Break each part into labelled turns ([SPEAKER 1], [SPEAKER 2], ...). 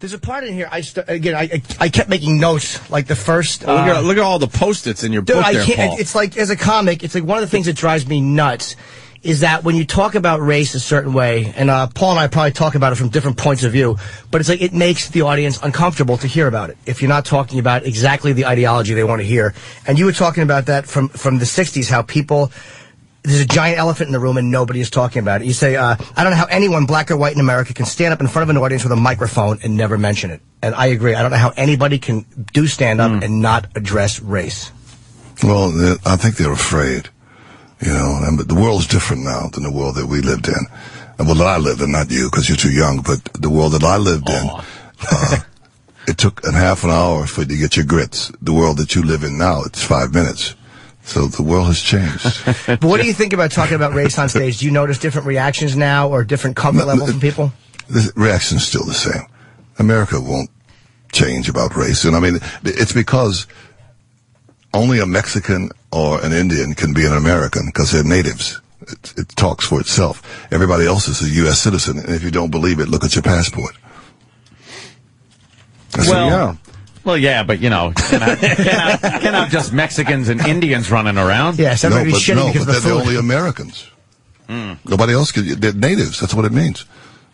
[SPEAKER 1] There's a part in here. I st- again, I, I I kept making notes like the first.
[SPEAKER 2] Look,
[SPEAKER 1] uh,
[SPEAKER 2] at, look at all the post-its in your
[SPEAKER 1] Dude,
[SPEAKER 2] book
[SPEAKER 1] I
[SPEAKER 2] there,
[SPEAKER 1] can't.
[SPEAKER 2] Paul.
[SPEAKER 1] It's like as a comic, it's like one of the things that drives me nuts is that when you talk about race a certain way, and uh, Paul and I probably talk about it from different points of view, but it's like it makes the audience uncomfortable to hear about it if you're not talking about exactly the ideology they want to hear. And you were talking about that from from the '60s, how people. There's a giant elephant in the room and nobody is talking about it. You say, uh, I don't know how anyone, black or white in America, can stand up in front of an audience with a microphone and never mention it. And I agree. I don't know how anybody can do stand up and not address race.
[SPEAKER 3] Well, I think they're afraid. You know, and but the world's different now than the world that we lived in. And well, that I lived in, not you, because you're too young, but the world that I lived in, uh, it took a half an hour for you to get your grits. The world that you live in now, it's five minutes. So the world has changed.
[SPEAKER 1] But what do you think about talking about race on stage? Do you notice different reactions now or different comfort level from people?
[SPEAKER 3] the reaction's still the same. America won't change about race. And I mean, it's because only a Mexican or an Indian can be an American because they're natives. It, it talks for itself. Everybody else is a U.S. citizen. And if you don't believe it, look at your passport. That's
[SPEAKER 4] well,
[SPEAKER 3] yeah.
[SPEAKER 4] Well, yeah, but you know, can't have, can't have, can't have just Mexicans and Indians running around.
[SPEAKER 1] Yes,
[SPEAKER 3] No,
[SPEAKER 1] everybody's
[SPEAKER 3] but,
[SPEAKER 1] shitting
[SPEAKER 3] no,
[SPEAKER 1] because
[SPEAKER 3] but
[SPEAKER 1] of
[SPEAKER 3] they're
[SPEAKER 1] the
[SPEAKER 3] the only Americans. Hmm. Nobody else can. They're natives. That's what it means.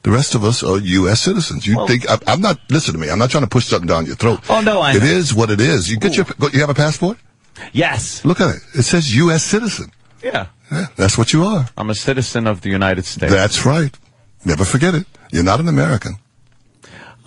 [SPEAKER 3] The rest of us are U.S. citizens. You think I, I'm not? Listen to me. I'm not trying to push something down your throat.
[SPEAKER 4] Oh, no, I
[SPEAKER 3] It
[SPEAKER 4] know.
[SPEAKER 3] is what it is. You get your. go- You have a passport.
[SPEAKER 4] Yes.
[SPEAKER 3] Look at it. It says U.S. citizen.
[SPEAKER 4] Yeah.
[SPEAKER 3] Yeah, that's what you are.
[SPEAKER 4] I'm a citizen of the United States.
[SPEAKER 3] That's right. Never forget it. You're not an American.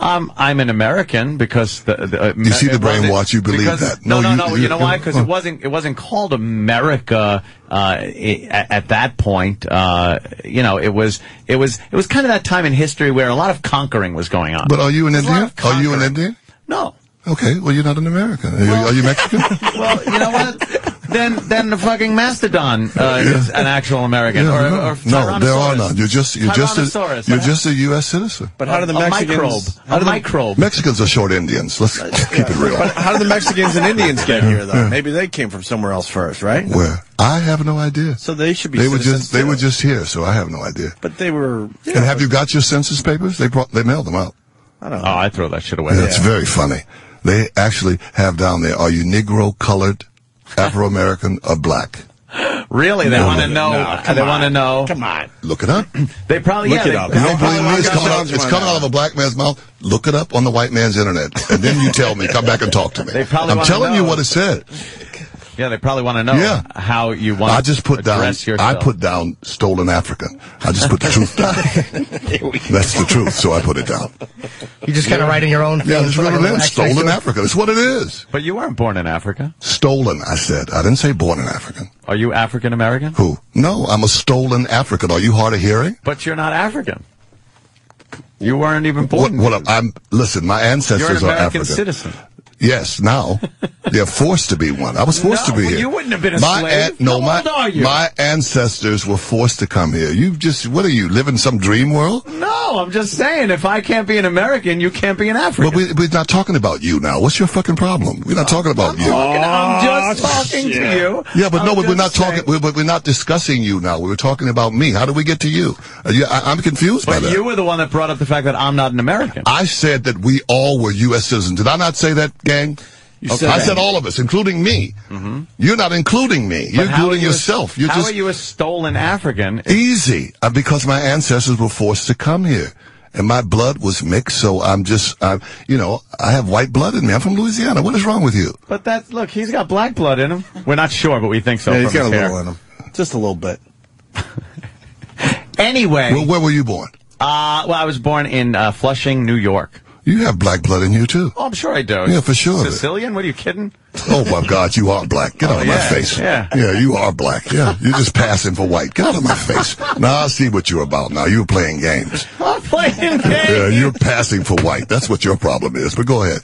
[SPEAKER 4] Um, I'm an American because the, the uh,
[SPEAKER 3] You see the brainwash, you believe
[SPEAKER 4] because-
[SPEAKER 3] that.
[SPEAKER 4] No,
[SPEAKER 3] No,
[SPEAKER 4] no,
[SPEAKER 3] you-
[SPEAKER 4] no.
[SPEAKER 3] you-
[SPEAKER 4] know why? Because it wasn't. It wasn't called America uh, at, at that point. Uh, you know, it was. It was. It was kind of that time in history where a lot of conquering was going on.
[SPEAKER 3] But are you an Indian? Are you an. Indian?
[SPEAKER 4] No.
[SPEAKER 3] Okay. Well, you're not an American. Are you, are you Mexican?
[SPEAKER 4] Well, you know what? Then, then the fucking mastodon uh, is an actual American,
[SPEAKER 3] Yeah,
[SPEAKER 4] or,
[SPEAKER 3] no,
[SPEAKER 4] or
[SPEAKER 3] no, there are
[SPEAKER 4] Tyrannosaurus.
[SPEAKER 3] none. You're just you're just a, you're just a U.S. citizen.
[SPEAKER 2] but how do the
[SPEAKER 4] a
[SPEAKER 2] Mexicans?
[SPEAKER 4] microbe.
[SPEAKER 2] How do the,
[SPEAKER 4] microbe.
[SPEAKER 3] Mexicans are short Indians. Let's keep it real.
[SPEAKER 2] but how do the Mexicans and Indians get here, though? Maybe they came from somewhere else first, right?
[SPEAKER 3] Where I have no idea.
[SPEAKER 2] So they should be.
[SPEAKER 3] They were
[SPEAKER 2] citizens
[SPEAKER 3] just they
[SPEAKER 2] too.
[SPEAKER 3] were just here, so I have no idea.
[SPEAKER 2] But they were.
[SPEAKER 3] And have you got your census papers? They brought they mailed them out.
[SPEAKER 2] I don't
[SPEAKER 4] Oh. I throw that shit away.
[SPEAKER 3] Yeah, it's very funny. They actually have down there: Are you Negro, colored, Afro American, or black?
[SPEAKER 4] Really, they
[SPEAKER 3] No,
[SPEAKER 4] want to know.
[SPEAKER 2] no,
[SPEAKER 4] they want to know.
[SPEAKER 2] Come on.
[SPEAKER 3] Look it up.
[SPEAKER 4] They probably
[SPEAKER 2] Look
[SPEAKER 4] yeah,
[SPEAKER 2] it
[SPEAKER 4] they-
[SPEAKER 2] up.
[SPEAKER 3] You don't believe me? It's coming out. It's coming out of a black man's mouth. Look it up on the white man's internet, and then you tell me. Come back and talk to me.
[SPEAKER 4] They probably
[SPEAKER 3] I'm
[SPEAKER 4] wanna
[SPEAKER 3] telling you what it said.
[SPEAKER 4] Yeah, they probably want to know
[SPEAKER 3] Yeah.
[SPEAKER 4] how you want.
[SPEAKER 3] I just put
[SPEAKER 4] to
[SPEAKER 3] down.
[SPEAKER 4] address
[SPEAKER 3] I put down stolen African. I just put the truth down. That's the truth, so I put it down.
[SPEAKER 1] You just kind of write in your own.
[SPEAKER 3] Yeah,
[SPEAKER 1] thing,
[SPEAKER 3] that's
[SPEAKER 1] put
[SPEAKER 3] what
[SPEAKER 1] like
[SPEAKER 3] it
[SPEAKER 1] little
[SPEAKER 3] is.
[SPEAKER 1] X next
[SPEAKER 3] Stolen
[SPEAKER 1] to it.
[SPEAKER 3] African. That's what it is.
[SPEAKER 4] But you weren't born in Africa.
[SPEAKER 3] Stolen. I said. I didn't say born in African.
[SPEAKER 4] Are you African American?
[SPEAKER 3] Who? No, I'm a stolen African. Are you hard of hearing?
[SPEAKER 4] But you're not African. You weren't even
[SPEAKER 3] What,
[SPEAKER 4] born.
[SPEAKER 3] what, I'm listen. My
[SPEAKER 4] you're an
[SPEAKER 3] ancestors are African.
[SPEAKER 4] citizen.
[SPEAKER 3] Yes, now they're forced to be one. I was forced
[SPEAKER 4] No,
[SPEAKER 3] to be
[SPEAKER 4] well,
[SPEAKER 3] here.
[SPEAKER 4] you wouldn't have been a
[SPEAKER 3] my
[SPEAKER 4] slave.
[SPEAKER 3] an- no,
[SPEAKER 4] How
[SPEAKER 3] my
[SPEAKER 4] old are you?
[SPEAKER 3] my ancestors were forced to come here. You just what are you living some dream world?
[SPEAKER 4] No, I'm just saying. If I can't be an American, you can't be an African.
[SPEAKER 3] But we, we're not talking about you now. What's your fucking problem? We're not talking about you.
[SPEAKER 4] Talking- I'm just talking to you.
[SPEAKER 3] Yeah, but no,
[SPEAKER 4] I'm
[SPEAKER 3] but we're not
[SPEAKER 4] saying-
[SPEAKER 3] talking. We're, but we're not discussing you now. We were talking about me. How do we get to you? Uh, are you I, I'm confused by
[SPEAKER 4] But
[SPEAKER 3] that.
[SPEAKER 4] you were the one that brought up the fact that I'm not an American.
[SPEAKER 3] I said that we all were U.S. citizens. Did I not say that, gang?
[SPEAKER 2] You said
[SPEAKER 3] I said all of us, including me. You're not including me. You're including
[SPEAKER 4] are you a-
[SPEAKER 3] yourself. You're
[SPEAKER 4] how
[SPEAKER 3] just
[SPEAKER 4] are you a stolen African?
[SPEAKER 3] easy uh, because my ancestors were forced to come here. And my blood was mixed, so I'm just, I'm, you know, I have white blood in me. I'm from Louisiana. What is wrong with you?
[SPEAKER 4] But that's look, he's got black blood in him. We're not sure, but we think so.
[SPEAKER 2] Yeah, he's
[SPEAKER 4] from
[SPEAKER 2] got a
[SPEAKER 4] his hair.
[SPEAKER 2] little in him. Just a little bit.
[SPEAKER 4] Anyway,
[SPEAKER 3] Well, where were you born?
[SPEAKER 4] uh, well, I was born in uh, Flushing, New York.
[SPEAKER 3] You have black blood in you too.
[SPEAKER 4] Oh, I'm sure I do.
[SPEAKER 3] Yeah, for sure.
[SPEAKER 4] Sicilian? What are you kidding?
[SPEAKER 3] Oh my God, you are black. Get out of my face.
[SPEAKER 4] yeah.
[SPEAKER 3] yeah, you are black. Yeah, you're just passing for white. Get out of my face. Now I see what you're about. Now you're playing games.
[SPEAKER 4] I'm playing games.
[SPEAKER 3] Yeah, you're passing for white. That's what your problem is. But go ahead,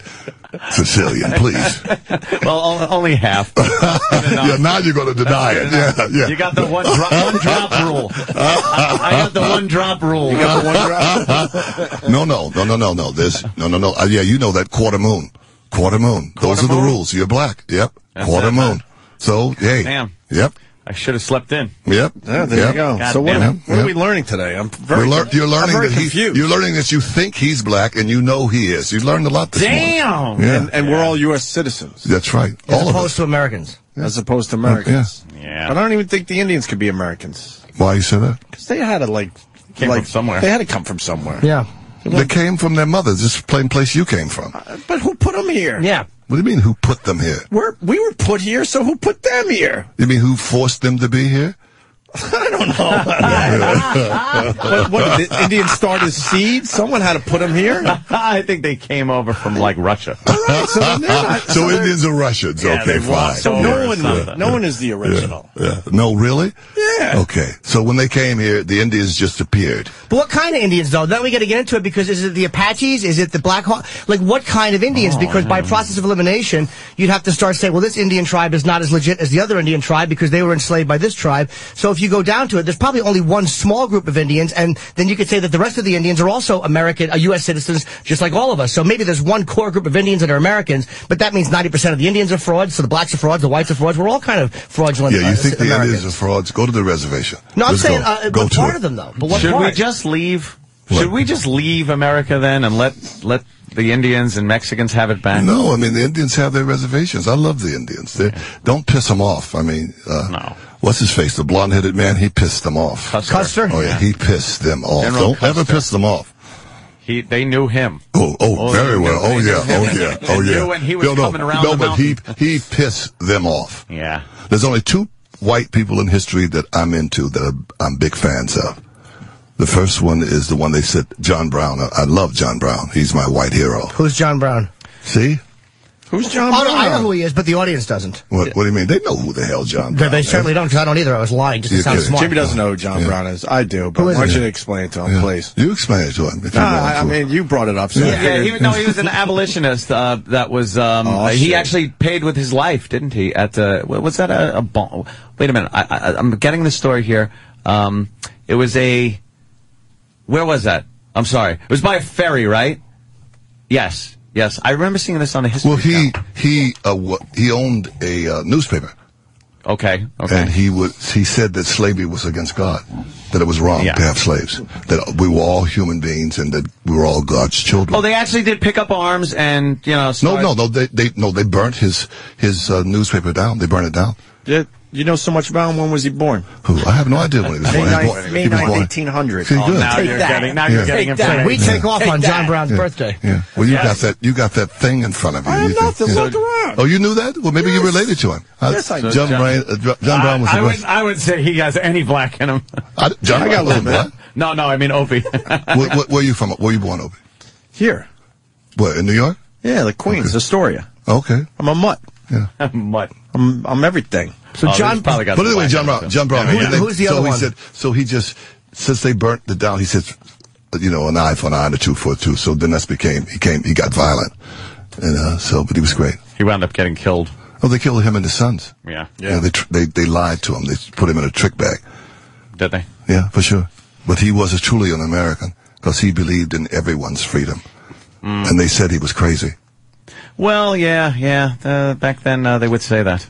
[SPEAKER 3] Sicilian, please.
[SPEAKER 4] well, only half.
[SPEAKER 3] yeah, now you're going to deny it. Yeah, yeah.
[SPEAKER 4] You got the one drop, one drop rule. I got the one drop rule. You got the one drop.
[SPEAKER 3] no, no, no, no, no, no. This, no, no, no. Uh, yeah, you know that quarter moon. Quarter moon. Those
[SPEAKER 4] Quarter
[SPEAKER 3] are the rules. You're black. Yep.
[SPEAKER 4] That's
[SPEAKER 3] quarter
[SPEAKER 4] it.
[SPEAKER 3] moon. So hey.
[SPEAKER 4] Damn.
[SPEAKER 3] Yep.
[SPEAKER 4] I should have slept in.
[SPEAKER 3] Yep.
[SPEAKER 2] Yeah, there
[SPEAKER 3] Yep.
[SPEAKER 2] you go.
[SPEAKER 4] God
[SPEAKER 2] so what,
[SPEAKER 4] damn
[SPEAKER 3] it.
[SPEAKER 2] what are we learning today? I'm very.
[SPEAKER 3] You're, lear- you're
[SPEAKER 2] I'm
[SPEAKER 3] learning
[SPEAKER 2] very
[SPEAKER 3] that he,
[SPEAKER 2] confused.
[SPEAKER 3] you're learning that you think he's black and you know he is. You learned a lot this
[SPEAKER 4] Damn!
[SPEAKER 3] morning. Yeah.
[SPEAKER 2] and, and we're all U.S. citizens
[SPEAKER 3] That's right.
[SPEAKER 1] As
[SPEAKER 3] All of
[SPEAKER 1] opposed
[SPEAKER 3] us.
[SPEAKER 1] to Americans.
[SPEAKER 2] as opposed to Americans.
[SPEAKER 4] Yeah.
[SPEAKER 2] But I don't even think the Indians could be Americans
[SPEAKER 3] Why you say that?
[SPEAKER 2] because they had to like
[SPEAKER 4] Came
[SPEAKER 2] like
[SPEAKER 4] from somewhere.
[SPEAKER 2] They had to come from somewhere.
[SPEAKER 1] Yeah.
[SPEAKER 3] They came from their mothers, just plain place you came from.
[SPEAKER 2] Uh, but who put them here?
[SPEAKER 1] Yeah.
[SPEAKER 3] What do you mean, who put them here?
[SPEAKER 2] We're, we were put here, so who put them here?
[SPEAKER 3] You mean who forced them to be here?
[SPEAKER 2] I don't know. but what did the Indians start as seeds? Someone had to put them here.
[SPEAKER 4] I think they came over from like Russia.
[SPEAKER 2] Right, so not-
[SPEAKER 3] so
[SPEAKER 2] they're-
[SPEAKER 3] Indians are Russians.
[SPEAKER 4] Yeah,
[SPEAKER 3] okay, fine.
[SPEAKER 2] So no one,
[SPEAKER 4] something.
[SPEAKER 2] no one is the original.
[SPEAKER 3] Yeah. No, really?
[SPEAKER 2] Yeah.
[SPEAKER 3] Okay. So when they came here, the Indians just appeared.
[SPEAKER 1] But what kind of Indians, though? Then we got to get into it because is it the Apaches? Is it the Black Hawk? Like, what kind of Indians? Oh, because by process of elimination, you'd have to start saying, well, this Indian tribe is not as legit as the other Indian tribe because they were enslaved by this tribe. So if you go down to it, there's probably only one small group of Indians, and then you could say that the rest of the Indians are also American, uh, U.S. citizens, just like all of us. So maybe there's one core group of Indians that are Americans, but that means 90% of the Indians are frauds, so the blacks are frauds, the whites are frauds. We're all kind of fraudulent.
[SPEAKER 3] Yeah, you
[SPEAKER 1] uh,
[SPEAKER 3] think the
[SPEAKER 1] Americans.
[SPEAKER 3] Indians are frauds? Go to the reservation.
[SPEAKER 1] No, I'm
[SPEAKER 3] Let's
[SPEAKER 1] saying,
[SPEAKER 3] go.
[SPEAKER 1] uh,
[SPEAKER 3] go
[SPEAKER 1] what
[SPEAKER 3] to
[SPEAKER 1] part
[SPEAKER 3] it.
[SPEAKER 1] of them, though? But what
[SPEAKER 4] Should we just leave?
[SPEAKER 3] What?
[SPEAKER 4] Should we just leave America then and let let the Indians and Mexicans have it back?
[SPEAKER 3] No, I mean the Indians have their reservations. I love the Indians. They don't piss them off. I mean, uh,
[SPEAKER 4] No.
[SPEAKER 3] What's his face? The blonde-headed man. He pissed them off.
[SPEAKER 4] Custer.
[SPEAKER 1] Custer?
[SPEAKER 3] Oh yeah, he pissed them off.
[SPEAKER 4] General
[SPEAKER 3] don't ever piss them off.
[SPEAKER 4] He, they knew him.
[SPEAKER 3] Oh, oh,
[SPEAKER 4] Oh,
[SPEAKER 3] very well. Oh yeah, oh yeah,
[SPEAKER 4] They
[SPEAKER 3] oh
[SPEAKER 4] knew
[SPEAKER 3] yeah.
[SPEAKER 4] when he was
[SPEAKER 3] no, no,
[SPEAKER 4] coming around
[SPEAKER 3] no, but he he pissed them off.
[SPEAKER 4] Yeah.
[SPEAKER 3] There's only two white people in history that I'm into that I'm big fans of. The first one is the one they said, John Brown. I, I love John Brown. He's my white hero.
[SPEAKER 1] Who's John Brown?
[SPEAKER 3] See?
[SPEAKER 2] Who's John
[SPEAKER 1] Oh,
[SPEAKER 2] Brown?
[SPEAKER 1] no, I know who he is, but the audience doesn't.
[SPEAKER 3] What, what do you mean? They know who the hell John
[SPEAKER 1] They,
[SPEAKER 3] Brown
[SPEAKER 1] they
[SPEAKER 3] is.
[SPEAKER 1] certainly don't, because I don't either. I was lying just to
[SPEAKER 3] You're
[SPEAKER 1] sound
[SPEAKER 3] kidding.
[SPEAKER 1] smart.
[SPEAKER 2] Jimmy doesn't know who John
[SPEAKER 3] Yeah.
[SPEAKER 2] Brown is. I do, but
[SPEAKER 1] Who is
[SPEAKER 2] why don't
[SPEAKER 1] it?
[SPEAKER 2] you explain it to him,
[SPEAKER 3] Yeah.
[SPEAKER 2] please?
[SPEAKER 3] You explain it to him if you
[SPEAKER 2] Nah,
[SPEAKER 3] want
[SPEAKER 2] I, I
[SPEAKER 3] to.
[SPEAKER 2] mean, you brought it up. So I
[SPEAKER 4] Yeah,
[SPEAKER 2] figured-
[SPEAKER 4] he, no, he was an abolitionist. Uh, that was um,
[SPEAKER 2] Oh,
[SPEAKER 4] uh, he
[SPEAKER 2] shit.
[SPEAKER 4] actually paid with his life, didn't he? At uh, what- was that a, a bon- Wait a minute, I, I, I'm getting the story here. Um, it was a where was that? I'm sorry, it was by a ferry, right? Yes, yes, I remember seeing this on the history.
[SPEAKER 3] well, he
[SPEAKER 4] Channel.
[SPEAKER 3] he uh, wa- he owned a uh, newspaper,
[SPEAKER 4] okay, okay.
[SPEAKER 3] and he would he said that slavery was against God, that it was wrong
[SPEAKER 4] Yeah.
[SPEAKER 3] to have slaves, that we were all human beings, and that we were all God's children.
[SPEAKER 4] oh, they actually did pick up arms and you know.
[SPEAKER 3] no, no, no. They they no. They burnt his his uh, newspaper down. They burned it down.
[SPEAKER 2] Yeah, you know so much about him. When was he born?
[SPEAKER 3] Who? I have no idea when he was
[SPEAKER 2] May
[SPEAKER 3] born. He was born-
[SPEAKER 2] May
[SPEAKER 3] he was
[SPEAKER 2] 9th,
[SPEAKER 3] born-
[SPEAKER 2] 1800.
[SPEAKER 3] See,
[SPEAKER 4] Oh, now
[SPEAKER 1] Take
[SPEAKER 4] you're
[SPEAKER 1] that.
[SPEAKER 4] getting now
[SPEAKER 3] Yeah.
[SPEAKER 4] you're getting
[SPEAKER 1] Take that.
[SPEAKER 4] information.
[SPEAKER 1] We take off
[SPEAKER 2] Take
[SPEAKER 1] on John. Brown's
[SPEAKER 3] Yeah.
[SPEAKER 1] birthday.
[SPEAKER 3] Yeah. Well, you
[SPEAKER 4] Yes.
[SPEAKER 3] got that. You got that thing in front of you.
[SPEAKER 2] I have
[SPEAKER 3] You think- yeah.
[SPEAKER 2] Look around.
[SPEAKER 3] Oh, you knew that? Well, maybe you related to him. Uh,
[SPEAKER 2] Yes, I do.
[SPEAKER 3] John,
[SPEAKER 4] John-
[SPEAKER 3] Brown, uh, John Brown was
[SPEAKER 4] I, I
[SPEAKER 3] the
[SPEAKER 4] would. I would say he has any black in him.
[SPEAKER 3] I, John
[SPEAKER 2] I got a little bit.
[SPEAKER 3] black.
[SPEAKER 4] no, no, I mean Opie.
[SPEAKER 3] where, where, where you from? Where you born, Opie?
[SPEAKER 2] Here.
[SPEAKER 3] What in New York?
[SPEAKER 2] Yeah, the Queens, Astoria.
[SPEAKER 3] Okay.
[SPEAKER 2] I'm a mutt. Yeah.
[SPEAKER 4] Mutt.
[SPEAKER 2] I'm, I'm everything.
[SPEAKER 1] So
[SPEAKER 4] Oh,
[SPEAKER 1] John
[SPEAKER 4] he's probably got
[SPEAKER 3] But
[SPEAKER 4] some
[SPEAKER 3] anyway, John Brown. John Brown.
[SPEAKER 1] Who-
[SPEAKER 3] and they-
[SPEAKER 1] who's the
[SPEAKER 3] so
[SPEAKER 1] other
[SPEAKER 3] he
[SPEAKER 1] one?
[SPEAKER 3] said. So he just since they burnt it down, he said, you know, an eye for an eye and a tooth for a tooth. So then that's became he came he got violent, and uh, so but he was great.
[SPEAKER 4] He wound up getting killed.
[SPEAKER 3] Oh, they killed him and his sons.
[SPEAKER 4] Yeah.
[SPEAKER 3] Yeah, they tr- they they lied to him. They put him in a trick bag.
[SPEAKER 4] Did they?
[SPEAKER 3] Yeah, for sure. But he was a truly an American because he believed in everyone's freedom,
[SPEAKER 4] Mm.
[SPEAKER 3] and they said he was crazy.
[SPEAKER 4] Well, yeah, yeah. Uh, back then, uh, they would say that.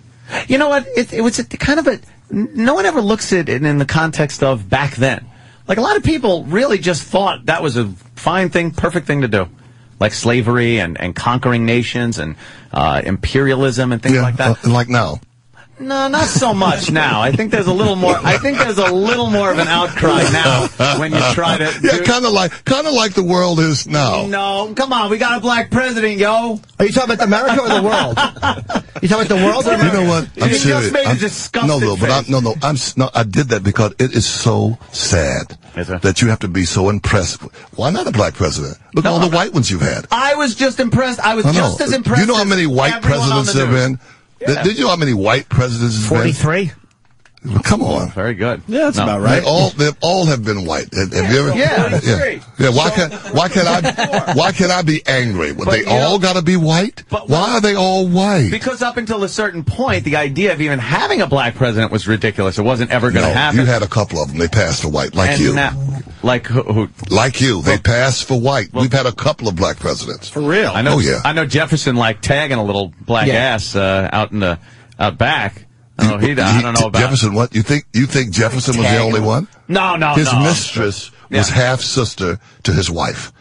[SPEAKER 4] You know what? It, it was a, kind of a. No one ever looks at it in the context of back then. Like a lot of people really just thought that was a fine thing, perfect thing to do, like slavery and, and conquering nations and uh, imperialism and things
[SPEAKER 3] yeah,
[SPEAKER 4] like that.
[SPEAKER 3] uh, like now.
[SPEAKER 4] No, not so much now. I think there's a little more. I think there's a little more of an outcry now when you try to.
[SPEAKER 3] Yeah, kind of like kind of like the world is now.
[SPEAKER 4] No, come on. We got a black president, yo.
[SPEAKER 1] Are you talking about America or the world? you talking about the world or
[SPEAKER 3] You
[SPEAKER 1] America?
[SPEAKER 3] know what? I'm
[SPEAKER 4] You just made a
[SPEAKER 3] I'm-
[SPEAKER 4] disgusted
[SPEAKER 3] no, no, but
[SPEAKER 4] face.
[SPEAKER 3] I, no, no. I'm no. I did that because it is so sad
[SPEAKER 4] Is it?
[SPEAKER 3] that you have to be so impressed. Why not a black president? Look at all the
[SPEAKER 4] I'm-
[SPEAKER 3] white ones you've had.
[SPEAKER 4] I was just impressed. I was
[SPEAKER 3] I
[SPEAKER 4] just as impressed.
[SPEAKER 3] You know how many white presidents
[SPEAKER 4] the
[SPEAKER 3] there have
[SPEAKER 4] news.
[SPEAKER 3] Been? Did- you know how many white presidents have been?
[SPEAKER 1] Forty-three.
[SPEAKER 3] Come on.
[SPEAKER 4] Very good.
[SPEAKER 2] Yeah, that's
[SPEAKER 4] No.
[SPEAKER 2] about
[SPEAKER 3] They
[SPEAKER 2] right.
[SPEAKER 3] all they all have been white. Have, have you ever?
[SPEAKER 4] Yeah.
[SPEAKER 3] yeah. Yeah. Why can why can I why can I be angry?
[SPEAKER 4] But,
[SPEAKER 3] they all
[SPEAKER 4] know-
[SPEAKER 3] got to be white.
[SPEAKER 4] But
[SPEAKER 3] why
[SPEAKER 4] what-
[SPEAKER 3] are they all white?
[SPEAKER 4] Because up until a certain point, the idea of even having a black president was ridiculous. It wasn't ever going
[SPEAKER 3] no,
[SPEAKER 4] to happen.
[SPEAKER 3] you had a couple of them. They passed for white, like
[SPEAKER 4] and
[SPEAKER 3] you.
[SPEAKER 4] now- like who, who?
[SPEAKER 3] like you, they passed for white. We've had a couple of black presidents.
[SPEAKER 2] For real.
[SPEAKER 4] I know.
[SPEAKER 3] Oh, yeah.
[SPEAKER 4] I know Jefferson like tagging a little black
[SPEAKER 1] Yeah.
[SPEAKER 4] ass uh, out in the out back. Oh, he, I don't know about
[SPEAKER 3] Jefferson. What you think? You think Jefferson was the only one?
[SPEAKER 4] No, no,
[SPEAKER 3] His
[SPEAKER 4] no.
[SPEAKER 3] mistress was
[SPEAKER 4] Yeah.
[SPEAKER 3] half sister to his wife.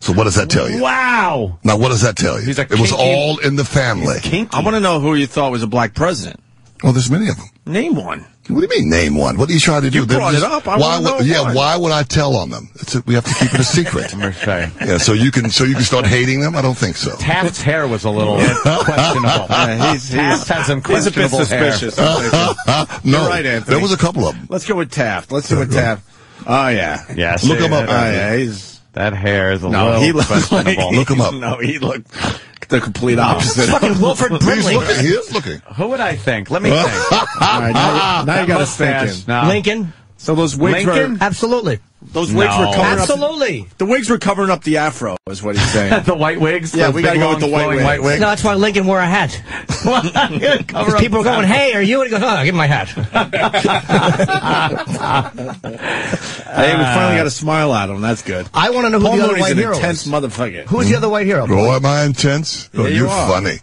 [SPEAKER 3] So what does that tell you?
[SPEAKER 4] Wow.
[SPEAKER 3] Now what does that tell you?
[SPEAKER 4] He's a
[SPEAKER 3] it was all in the family.
[SPEAKER 4] Kinky.
[SPEAKER 2] I want to know who you thought was a black president.
[SPEAKER 3] Well, there's many of them.
[SPEAKER 2] Name one.
[SPEAKER 3] What do you mean, name one? What are you trying to do?
[SPEAKER 2] You
[SPEAKER 3] They're
[SPEAKER 2] brought it up. I
[SPEAKER 3] why would,
[SPEAKER 2] know
[SPEAKER 3] yeah,
[SPEAKER 2] one.
[SPEAKER 3] why would I tell on them? It's a, we have to keep it a secret.
[SPEAKER 4] Okay.
[SPEAKER 3] yeah, so you can so you can start hating them. I don't think so.
[SPEAKER 4] Taft's hair was a little questionable.
[SPEAKER 2] Yeah, he's,
[SPEAKER 4] Taft had some
[SPEAKER 2] he's a bit
[SPEAKER 4] questionable hair.
[SPEAKER 2] suspicious. I'm thinking.
[SPEAKER 3] no,
[SPEAKER 2] You're right, Anthony.
[SPEAKER 3] there was a couple of them.
[SPEAKER 2] Let's go with Taft. Let's go with Taft. Oh yeah.
[SPEAKER 4] Yeah,
[SPEAKER 3] Look
[SPEAKER 4] see,
[SPEAKER 3] him up.
[SPEAKER 2] Oh yeah. He's
[SPEAKER 4] That hair is a
[SPEAKER 2] no.
[SPEAKER 4] little
[SPEAKER 2] He looked
[SPEAKER 4] questionable.
[SPEAKER 2] like,
[SPEAKER 3] Look him up.
[SPEAKER 2] No, he looked the complete opposite.
[SPEAKER 1] Fucking Wilford
[SPEAKER 3] He's
[SPEAKER 1] Brimley.
[SPEAKER 3] looking. He is looking.
[SPEAKER 4] Who would I think? Let me think.
[SPEAKER 2] All right, now, now you got us
[SPEAKER 4] Mustache,
[SPEAKER 2] thinking.
[SPEAKER 4] no.
[SPEAKER 1] Lincoln.
[SPEAKER 2] So those wigs
[SPEAKER 4] Lincoln?
[SPEAKER 2] were
[SPEAKER 1] Absolutely.
[SPEAKER 2] those wigs
[SPEAKER 4] No.
[SPEAKER 2] were covering up.
[SPEAKER 1] Absolutely.
[SPEAKER 2] The wigs were covering up the afro, is what he's saying.
[SPEAKER 4] the white wigs?
[SPEAKER 2] Yeah, we gotta go with the white wigs.
[SPEAKER 4] white wigs?
[SPEAKER 1] No, that's why Lincoln wore a hat. Because people were going, hey, are you? And he goes, oh, give me my hat.
[SPEAKER 2] hey, we finally uh, got a smile out of him. That's good.
[SPEAKER 1] I want to know who
[SPEAKER 2] Paul
[SPEAKER 1] the other
[SPEAKER 2] Mooney's
[SPEAKER 1] white
[SPEAKER 2] an
[SPEAKER 1] hero
[SPEAKER 2] intense
[SPEAKER 1] is.
[SPEAKER 2] motherfucker.
[SPEAKER 1] Who is the other white hero?
[SPEAKER 3] Oh, am I intense? Oh,
[SPEAKER 2] Yeah, you
[SPEAKER 3] you're
[SPEAKER 2] are.
[SPEAKER 3] funny.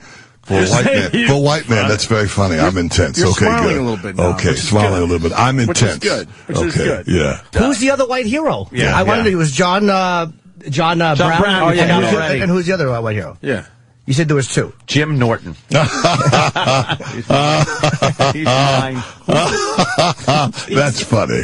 [SPEAKER 3] For a white man, for a white man, that's very funny. I'm intense.
[SPEAKER 2] you're
[SPEAKER 3] okay,
[SPEAKER 2] smiling
[SPEAKER 3] good.
[SPEAKER 2] a little bit now,
[SPEAKER 3] okay, smiling
[SPEAKER 2] good.
[SPEAKER 3] a little bit. I'm intense.
[SPEAKER 2] Which is good, which
[SPEAKER 3] okay,
[SPEAKER 2] is good.
[SPEAKER 3] Yeah.
[SPEAKER 1] Who's the other white hero?
[SPEAKER 4] Yeah,
[SPEAKER 1] I wanted
[SPEAKER 4] yeah.
[SPEAKER 1] to. It was John. Uh, John, uh,
[SPEAKER 4] John
[SPEAKER 1] Brown.
[SPEAKER 4] Brown,
[SPEAKER 1] Oh, yeah.
[SPEAKER 4] forgot
[SPEAKER 1] And who's,
[SPEAKER 4] already.
[SPEAKER 1] and who's the other uh, white hero?
[SPEAKER 2] Yeah.
[SPEAKER 1] You said there was two.
[SPEAKER 4] Jim Norton. He's mine.
[SPEAKER 3] That's funny.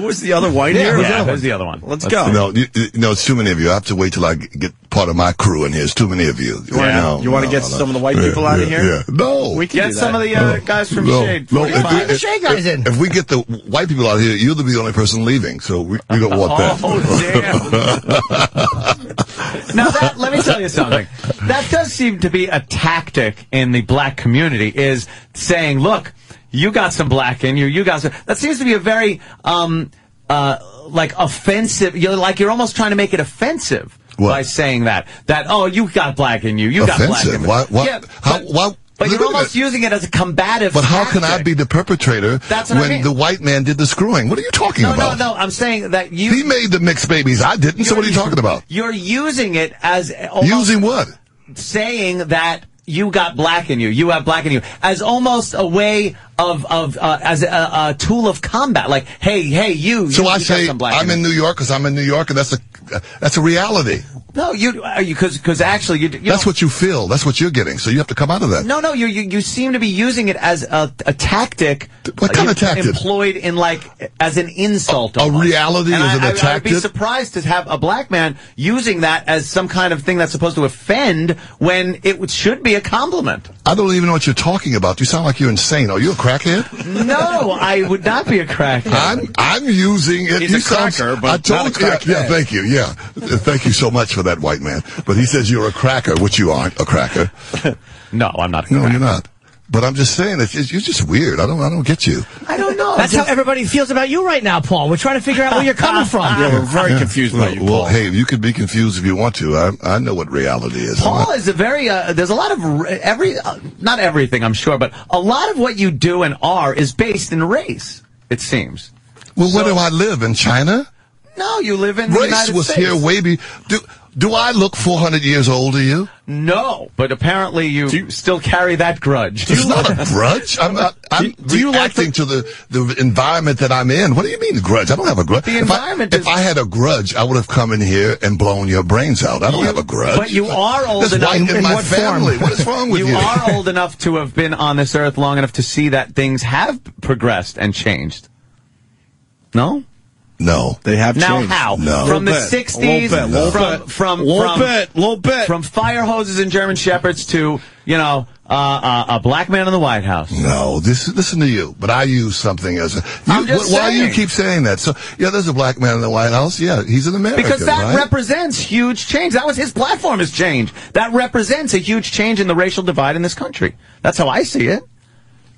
[SPEAKER 2] Who was the other white
[SPEAKER 1] Yeah,
[SPEAKER 2] hero?
[SPEAKER 1] who's the
[SPEAKER 4] Yeah,
[SPEAKER 1] other
[SPEAKER 4] who's the other one?
[SPEAKER 2] Let's go.
[SPEAKER 3] No, you, you know, it's too many of you. I have to wait till I get part of my crew in here. It's too many of you.
[SPEAKER 2] wanna-
[SPEAKER 3] No,
[SPEAKER 2] you wanna
[SPEAKER 3] no,
[SPEAKER 2] get
[SPEAKER 3] no.
[SPEAKER 2] some of the white
[SPEAKER 3] Yeah,
[SPEAKER 2] people out of here?
[SPEAKER 3] Yeah. No.
[SPEAKER 2] We can
[SPEAKER 4] Get some of the uh, guys from
[SPEAKER 3] no,
[SPEAKER 4] Shade.
[SPEAKER 3] no, if,
[SPEAKER 4] 45.
[SPEAKER 3] we-
[SPEAKER 1] Get the Shade guys in.
[SPEAKER 3] if we get the white people out of here, you'll be the only person leaving. So we, we don't want that.
[SPEAKER 4] Oh, damn. now, that, let me tell you something. That does seem to be a tactic in the black community, is saying, look, you got some black in you, you got some. That seems to be a very, um, uh, like, offensive. You're like, you're almost trying to make it offensive
[SPEAKER 3] What?
[SPEAKER 4] by saying that. That, oh, you got black in you, you got black in
[SPEAKER 3] Offensive?
[SPEAKER 4] you.
[SPEAKER 3] Why- why-
[SPEAKER 4] Yeah,
[SPEAKER 3] how-
[SPEAKER 4] but,
[SPEAKER 3] why-
[SPEAKER 4] but
[SPEAKER 3] look
[SPEAKER 4] you're almost using it as a combative
[SPEAKER 3] But how can I be the perpetrator
[SPEAKER 4] That's what I
[SPEAKER 3] when
[SPEAKER 4] mean.
[SPEAKER 3] the white man did the screwing? What are you talking
[SPEAKER 4] about? No,
[SPEAKER 3] no,
[SPEAKER 4] no. I'm saying that you.
[SPEAKER 3] He made the mixed babies. I didn't. So what are you talking about?
[SPEAKER 4] You're using it as
[SPEAKER 3] Using what?
[SPEAKER 4] saying that you got black in you, you have black in you, as almost a way of of uh, as a, a tool of combat. Like, hey, hey, you.
[SPEAKER 3] So
[SPEAKER 4] you,
[SPEAKER 3] I
[SPEAKER 4] you
[SPEAKER 3] say I'm in. New York because I'm in New York, and that's a that's a reality.
[SPEAKER 4] No, you because because actually you. you
[SPEAKER 3] That's
[SPEAKER 4] know-
[SPEAKER 3] what you feel. That's what you're getting. So you have to come out of that.
[SPEAKER 4] No, no, you, you you seem to be using it as a, a tactic.
[SPEAKER 3] What kind
[SPEAKER 4] uh,
[SPEAKER 3] of tactic?
[SPEAKER 4] Employed in like as an insult.
[SPEAKER 3] A- a reality
[SPEAKER 4] And
[SPEAKER 3] is
[SPEAKER 4] I,
[SPEAKER 3] an
[SPEAKER 4] I- I'd be surprised to have a black man using that as some kind of thing that's supposed to offend when it should be a compliment.
[SPEAKER 3] I don't even know what you're talking about. You sound like you're insane. Are you a crackhead?
[SPEAKER 4] No, I would not be a crackhead.
[SPEAKER 3] I'm I'm using it.
[SPEAKER 2] He's
[SPEAKER 3] you
[SPEAKER 2] a
[SPEAKER 3] sound-
[SPEAKER 2] cracker, but
[SPEAKER 3] I told
[SPEAKER 2] not a
[SPEAKER 3] you. Yeah,
[SPEAKER 2] crackhead.
[SPEAKER 3] yeah, thank you. Yeah, Uh, thank you so much for that, white man. But he says you're a cracker, which you aren't a cracker.
[SPEAKER 4] No, I'm not. A
[SPEAKER 3] No, you're not. But I'm just saying that you're just weird. I don't I don't get you.
[SPEAKER 4] I don't know.
[SPEAKER 1] That's how everybody feels about you right now, Paul. We're trying to figure out where you're coming from.
[SPEAKER 2] Yeah, we're very confused by you,
[SPEAKER 3] well, hey, you can be confused if you want to. I I know what reality is.
[SPEAKER 4] Paul
[SPEAKER 3] not-
[SPEAKER 4] is a very uh, there's a lot of r- every uh, not everything I'm sure, but a lot of what you do and are is based in race. It seems.
[SPEAKER 3] well, where do I live in China?
[SPEAKER 4] No, you live in the
[SPEAKER 3] Race
[SPEAKER 4] United
[SPEAKER 3] was
[SPEAKER 4] States.
[SPEAKER 3] here way be. Do do I look 400 years old to you?
[SPEAKER 4] No, but apparently you,
[SPEAKER 2] you-
[SPEAKER 4] still carry that grudge.
[SPEAKER 3] It's not a grudge. I'm not, I'm
[SPEAKER 2] do you like
[SPEAKER 3] reacting to the, the environment that I'm in. What do you mean grudge? I don't have a grudge.
[SPEAKER 4] The
[SPEAKER 3] if I-
[SPEAKER 4] environment
[SPEAKER 3] if I had a grudge, I would have come in here and blown your brains out. I don't have a grudge.
[SPEAKER 4] but you are old
[SPEAKER 3] That's
[SPEAKER 4] enough-
[SPEAKER 3] white in,
[SPEAKER 4] in
[SPEAKER 3] my
[SPEAKER 1] what form?
[SPEAKER 3] What is wrong with you?
[SPEAKER 4] you are old enough to have been on this earth long enough to see that things have progressed and changed. No?
[SPEAKER 3] No.
[SPEAKER 2] They have
[SPEAKER 4] Now
[SPEAKER 2] changed.
[SPEAKER 4] how?
[SPEAKER 3] No.
[SPEAKER 4] From the
[SPEAKER 2] bit,
[SPEAKER 4] 60s,
[SPEAKER 2] little bit, little
[SPEAKER 4] from,
[SPEAKER 2] bit,
[SPEAKER 4] from,
[SPEAKER 2] little
[SPEAKER 4] from,
[SPEAKER 2] bit, little bit.
[SPEAKER 4] from fire hoses and German shepherds to, you know, uh, uh, a black man in the White House.
[SPEAKER 3] No, this listen to you, but I use something as a. You,
[SPEAKER 4] I'm just
[SPEAKER 3] why do you keep saying that? So yeah, there's a black man in the White House. Yeah, he's an American.
[SPEAKER 4] Because that
[SPEAKER 3] right?
[SPEAKER 4] represents huge change. That was his platform is change. That represents a huge change in the racial divide in this country. That's how I see it.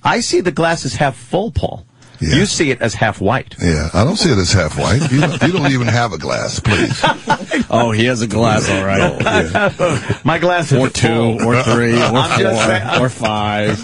[SPEAKER 4] I see the glasses half full, Paul.
[SPEAKER 3] Yeah.
[SPEAKER 4] You see it as half white.
[SPEAKER 3] Yeah, I don't see it as half white. You don't, you don't even have a glass, please.
[SPEAKER 2] Oh, he has a glass, all right.
[SPEAKER 4] My glass is
[SPEAKER 2] or two,
[SPEAKER 4] full.
[SPEAKER 2] or three, or
[SPEAKER 4] I'm just saying-
[SPEAKER 2] four, or five.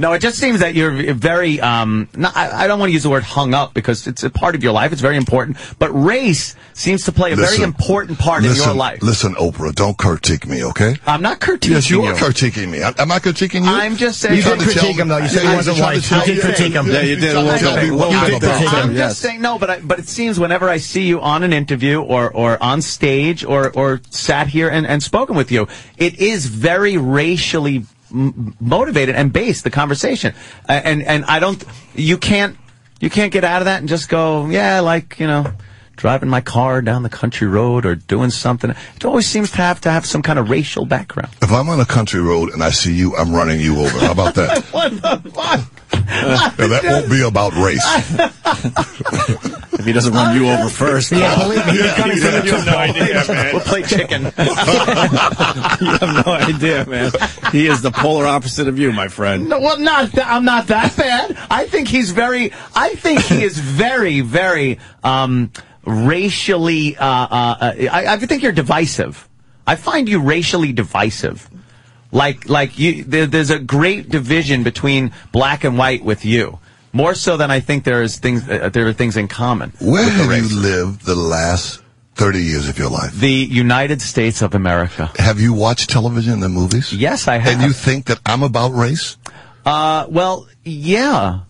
[SPEAKER 4] No, it just seems that you're very. Um, not, I, I don't want to use the word hung up because it's a part of your life. It's very important. But race seems to play a very important part
[SPEAKER 3] listen,
[SPEAKER 4] in your life.
[SPEAKER 3] Listen, Oprah, don't critique me, okay?
[SPEAKER 4] I'm not critiquing
[SPEAKER 3] Yes, you
[SPEAKER 4] you.
[SPEAKER 3] are critiquing me. Am am I critiquing you?
[SPEAKER 4] I'm just saying-
[SPEAKER 1] You
[SPEAKER 3] Trying
[SPEAKER 1] did
[SPEAKER 3] to tell
[SPEAKER 1] critique
[SPEAKER 3] me-
[SPEAKER 1] him, though. You said he wasn't white.
[SPEAKER 3] to
[SPEAKER 1] You did
[SPEAKER 3] me-
[SPEAKER 1] critique him.
[SPEAKER 2] Yeah, you did a
[SPEAKER 3] Trying to
[SPEAKER 2] little
[SPEAKER 3] tell
[SPEAKER 2] bit.
[SPEAKER 3] me
[SPEAKER 2] A
[SPEAKER 3] what
[SPEAKER 2] little
[SPEAKER 3] I'm
[SPEAKER 2] bit.
[SPEAKER 4] I'm
[SPEAKER 2] Yes.
[SPEAKER 4] just saying no, but I, but it seems whenever I see you on an interview or or on stage or or sat here and, and spoken with you, it is very racially m- motivated and base the conversation, and and I don't you can't you can't get out of that and just go yeah like you know. Driving my car down the country road or doing something. It always seems to have to have some kind of racial background.
[SPEAKER 3] If I'm on a country road and I see you, I'm running you over. How about that?
[SPEAKER 4] What the fuck?
[SPEAKER 3] Now, that won't be about race.
[SPEAKER 2] If he doesn't run you over first.
[SPEAKER 1] Yeah, believe me, he's coming for
[SPEAKER 2] you have no idea, man.
[SPEAKER 4] We'll play chicken.
[SPEAKER 2] you have no idea, man. He is the polar opposite of you, my friend.
[SPEAKER 4] No, well, not th- I'm not that bad. I think he's very. I think he is very, very um, racially. Uh, uh, uh, I, I think you're divisive. I find you racially divisive. Like, like you, there, there's a great division between black and white with you. More so than I think there is things. Uh, there are things in common.
[SPEAKER 3] Where have
[SPEAKER 4] race.
[SPEAKER 3] you lived the last 30 years of your life?
[SPEAKER 4] The United States of America.
[SPEAKER 3] Have you watched television and the movies?
[SPEAKER 4] Yes, I have.
[SPEAKER 3] And you think that I'm about race?
[SPEAKER 4] Uh, well, yeah.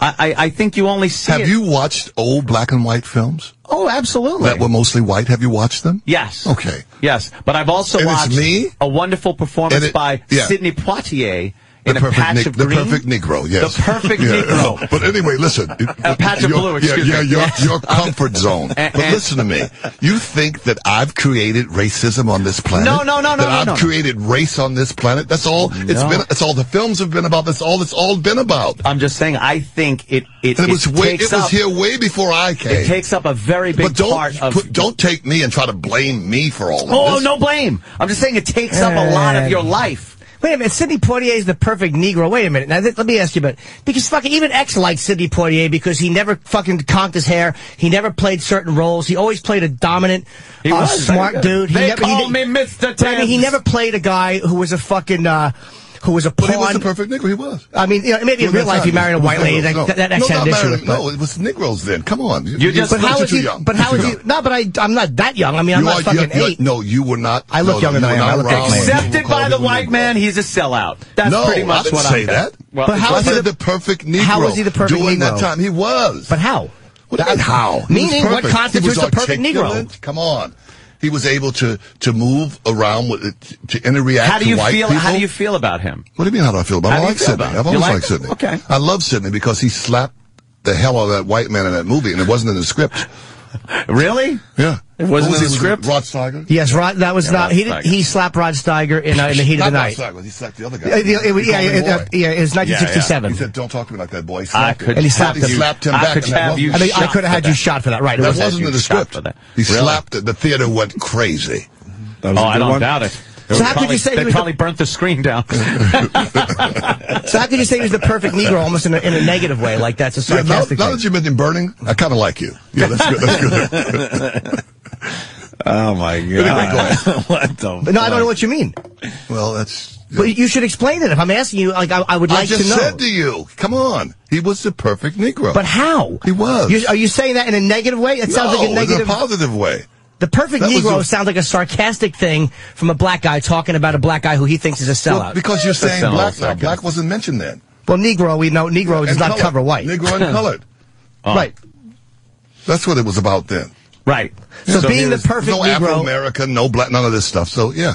[SPEAKER 4] I, I, think you only see
[SPEAKER 3] Have
[SPEAKER 4] it-
[SPEAKER 3] you watched old black and white films
[SPEAKER 4] Oh, absolutely.
[SPEAKER 3] that were mostly white? Have you watched them?
[SPEAKER 4] Yes.
[SPEAKER 3] Okay.
[SPEAKER 4] Yes, but I've also
[SPEAKER 3] And
[SPEAKER 4] watched
[SPEAKER 3] me?
[SPEAKER 4] a wonderful performance
[SPEAKER 3] it-
[SPEAKER 4] by
[SPEAKER 3] yeah.
[SPEAKER 4] Sidney Poitier in
[SPEAKER 3] The
[SPEAKER 4] a
[SPEAKER 3] perfect,
[SPEAKER 4] patch
[SPEAKER 3] Neg-
[SPEAKER 4] of
[SPEAKER 3] the perfect Negro, yes.
[SPEAKER 4] The perfect
[SPEAKER 3] Yeah.
[SPEAKER 4] Negro.
[SPEAKER 3] But anyway, listen.
[SPEAKER 4] A patch of blue,
[SPEAKER 3] Yeah,
[SPEAKER 4] excuse
[SPEAKER 3] yeah,
[SPEAKER 4] me.
[SPEAKER 3] your, your comfort zone.
[SPEAKER 4] And-
[SPEAKER 3] but listen to me. You think that I've created racism on this planet?
[SPEAKER 4] No, no, no, no,
[SPEAKER 3] That
[SPEAKER 4] no,
[SPEAKER 3] I've
[SPEAKER 4] no.
[SPEAKER 3] created race on this planet? That's all it's
[SPEAKER 4] No.
[SPEAKER 3] been. That's all the films have been about. That's all it's all been about.
[SPEAKER 4] I'm just saying, I think it it,
[SPEAKER 3] And it was way. It was
[SPEAKER 4] up,
[SPEAKER 3] here way before I came.
[SPEAKER 4] It takes up a very big
[SPEAKER 3] but don't
[SPEAKER 4] part of.
[SPEAKER 3] put, don't take me and try to blame me for all of
[SPEAKER 4] oh,
[SPEAKER 3] this.
[SPEAKER 4] no blame. I'm just saying it takes up a lot of your life.
[SPEAKER 1] Wait a minute, Sidney Poitier is the perfect Negro. Wait a minute. Now, let me ask you about because fucking even X liked Sidney Poitier because he never fucking conked his hair. He never played certain roles. He always played a dominant,
[SPEAKER 4] He
[SPEAKER 1] uh, smart dude. He
[SPEAKER 4] They
[SPEAKER 1] never,
[SPEAKER 4] call
[SPEAKER 1] he,
[SPEAKER 4] me Mr.
[SPEAKER 1] I mean, he never played a guy who was a fucking. Uh, who was a
[SPEAKER 3] But he was
[SPEAKER 1] pawn.
[SPEAKER 3] the perfect Negro. He was.
[SPEAKER 1] I mean, you know, maybe in
[SPEAKER 3] During
[SPEAKER 1] real
[SPEAKER 3] that
[SPEAKER 1] life he married a white lady.
[SPEAKER 3] Negroes.
[SPEAKER 1] That, that, that
[SPEAKER 3] no,
[SPEAKER 1] had
[SPEAKER 3] not
[SPEAKER 1] an issue.
[SPEAKER 3] married- No, it was Negroes then. Come on.
[SPEAKER 4] You just-
[SPEAKER 1] But how
[SPEAKER 3] you're
[SPEAKER 1] is
[SPEAKER 3] too
[SPEAKER 1] he?
[SPEAKER 3] young.
[SPEAKER 1] But how
[SPEAKER 3] You're
[SPEAKER 1] is he?
[SPEAKER 3] young.
[SPEAKER 1] No, but I, I'm not that young. I mean, I'm
[SPEAKER 3] You
[SPEAKER 1] not
[SPEAKER 3] are-
[SPEAKER 1] fucking
[SPEAKER 3] you're- you're-
[SPEAKER 1] eight.
[SPEAKER 3] No, you were not.
[SPEAKER 1] I look
[SPEAKER 3] no,
[SPEAKER 1] younger than I am. I look like
[SPEAKER 3] around
[SPEAKER 1] my
[SPEAKER 3] when
[SPEAKER 1] age.
[SPEAKER 3] people
[SPEAKER 4] Accepted by the white man, he's a sellout. That's pretty much what
[SPEAKER 3] say
[SPEAKER 4] I'm
[SPEAKER 3] that.
[SPEAKER 4] Well,
[SPEAKER 1] But how
[SPEAKER 3] I
[SPEAKER 1] he the-
[SPEAKER 3] the perfect Negro.
[SPEAKER 1] how was he the perfect
[SPEAKER 3] During that time, he was.
[SPEAKER 1] But how?
[SPEAKER 3] What do you mean how?
[SPEAKER 1] Meaning, what
[SPEAKER 3] perfect.
[SPEAKER 1] constitutes
[SPEAKER 3] He was
[SPEAKER 1] a perfect Negro?
[SPEAKER 3] Come on. He was able to to move around with to interact
[SPEAKER 4] How do you
[SPEAKER 3] white
[SPEAKER 4] feel?
[SPEAKER 3] people.
[SPEAKER 4] How do you feel about him?
[SPEAKER 3] What do you mean? How do I feel about? Him? I like
[SPEAKER 4] feel
[SPEAKER 3] Sidney. I've always
[SPEAKER 4] like
[SPEAKER 3] liked
[SPEAKER 4] him?
[SPEAKER 3] Sidney.
[SPEAKER 4] Okay.
[SPEAKER 3] I love Sidney because he slapped the hell out of that white man in that movie, and it wasn't in the script.
[SPEAKER 4] Really?
[SPEAKER 3] Yeah,
[SPEAKER 2] It wasn't
[SPEAKER 3] was
[SPEAKER 2] in the
[SPEAKER 3] was
[SPEAKER 2] script?
[SPEAKER 3] Rod Steiger.
[SPEAKER 1] Yes, Rod. That was
[SPEAKER 4] Yeah,
[SPEAKER 1] not.
[SPEAKER 4] Rod
[SPEAKER 1] He did, he slapped Rod Steiger in, uh, in the heat of the
[SPEAKER 3] Not
[SPEAKER 1] night.
[SPEAKER 3] Rod Steiger. He slapped the other guy.
[SPEAKER 1] Uh, it- it-
[SPEAKER 3] He
[SPEAKER 1] yeah, it, uh, yeah, it was 1967.
[SPEAKER 3] He said, "Don't talk to me like that, boy." He
[SPEAKER 4] I
[SPEAKER 3] slapped
[SPEAKER 4] could
[SPEAKER 3] him.
[SPEAKER 1] And he slapped
[SPEAKER 3] He
[SPEAKER 1] him.
[SPEAKER 3] slapped him
[SPEAKER 4] I
[SPEAKER 3] back.
[SPEAKER 4] could
[SPEAKER 3] and
[SPEAKER 4] have
[SPEAKER 3] wasn't-
[SPEAKER 4] you
[SPEAKER 1] I mean, I could have had you shot for that. Right. It
[SPEAKER 3] That
[SPEAKER 1] was
[SPEAKER 3] wasn't in the script. He slapped it. The theater went crazy.
[SPEAKER 2] That
[SPEAKER 4] Oh,
[SPEAKER 2] a
[SPEAKER 4] I
[SPEAKER 2] good
[SPEAKER 4] don't doubt it.
[SPEAKER 1] So how could you say he
[SPEAKER 4] they
[SPEAKER 1] was the-
[SPEAKER 4] probably burnt the screen down?
[SPEAKER 1] So how could you say he was the perfect Negro almost in a, in a negative way? Like that's a
[SPEAKER 3] Yeah, now,
[SPEAKER 1] sarcastic
[SPEAKER 3] now that you mentioned burning, I kind of like you. Yeah, that's good. That's good.
[SPEAKER 2] Oh my
[SPEAKER 3] go
[SPEAKER 2] god! what the?
[SPEAKER 1] But no, I don't know what you mean.
[SPEAKER 3] well, that's.
[SPEAKER 1] But you should explain it. If I'm asking you, like I, I would like
[SPEAKER 3] just
[SPEAKER 1] to know.
[SPEAKER 3] I said to you. Come on, he was the perfect Negro.
[SPEAKER 1] but how?
[SPEAKER 3] He was.
[SPEAKER 1] You, are you saying that in a negative way? It sounds
[SPEAKER 3] no,
[SPEAKER 1] like a negative.
[SPEAKER 3] in a positive way.
[SPEAKER 1] The perfect
[SPEAKER 3] That
[SPEAKER 1] Negro
[SPEAKER 3] a-
[SPEAKER 1] sounds like a sarcastic thing from a black guy talking about a black guy who he thinks is a
[SPEAKER 3] Well,
[SPEAKER 1] sellout.
[SPEAKER 3] because you're saying black
[SPEAKER 4] all
[SPEAKER 3] now. Black wasn't mentioned then.
[SPEAKER 1] Well, Negro, we know Negro does not
[SPEAKER 3] colored.
[SPEAKER 1] cover white.
[SPEAKER 3] Negro and colored.
[SPEAKER 1] Right.
[SPEAKER 3] That's what it was about then.
[SPEAKER 4] right.
[SPEAKER 1] So, being the perfect
[SPEAKER 3] no
[SPEAKER 1] Negro,
[SPEAKER 3] Afro-American, no black, none of this stuff. So yeah,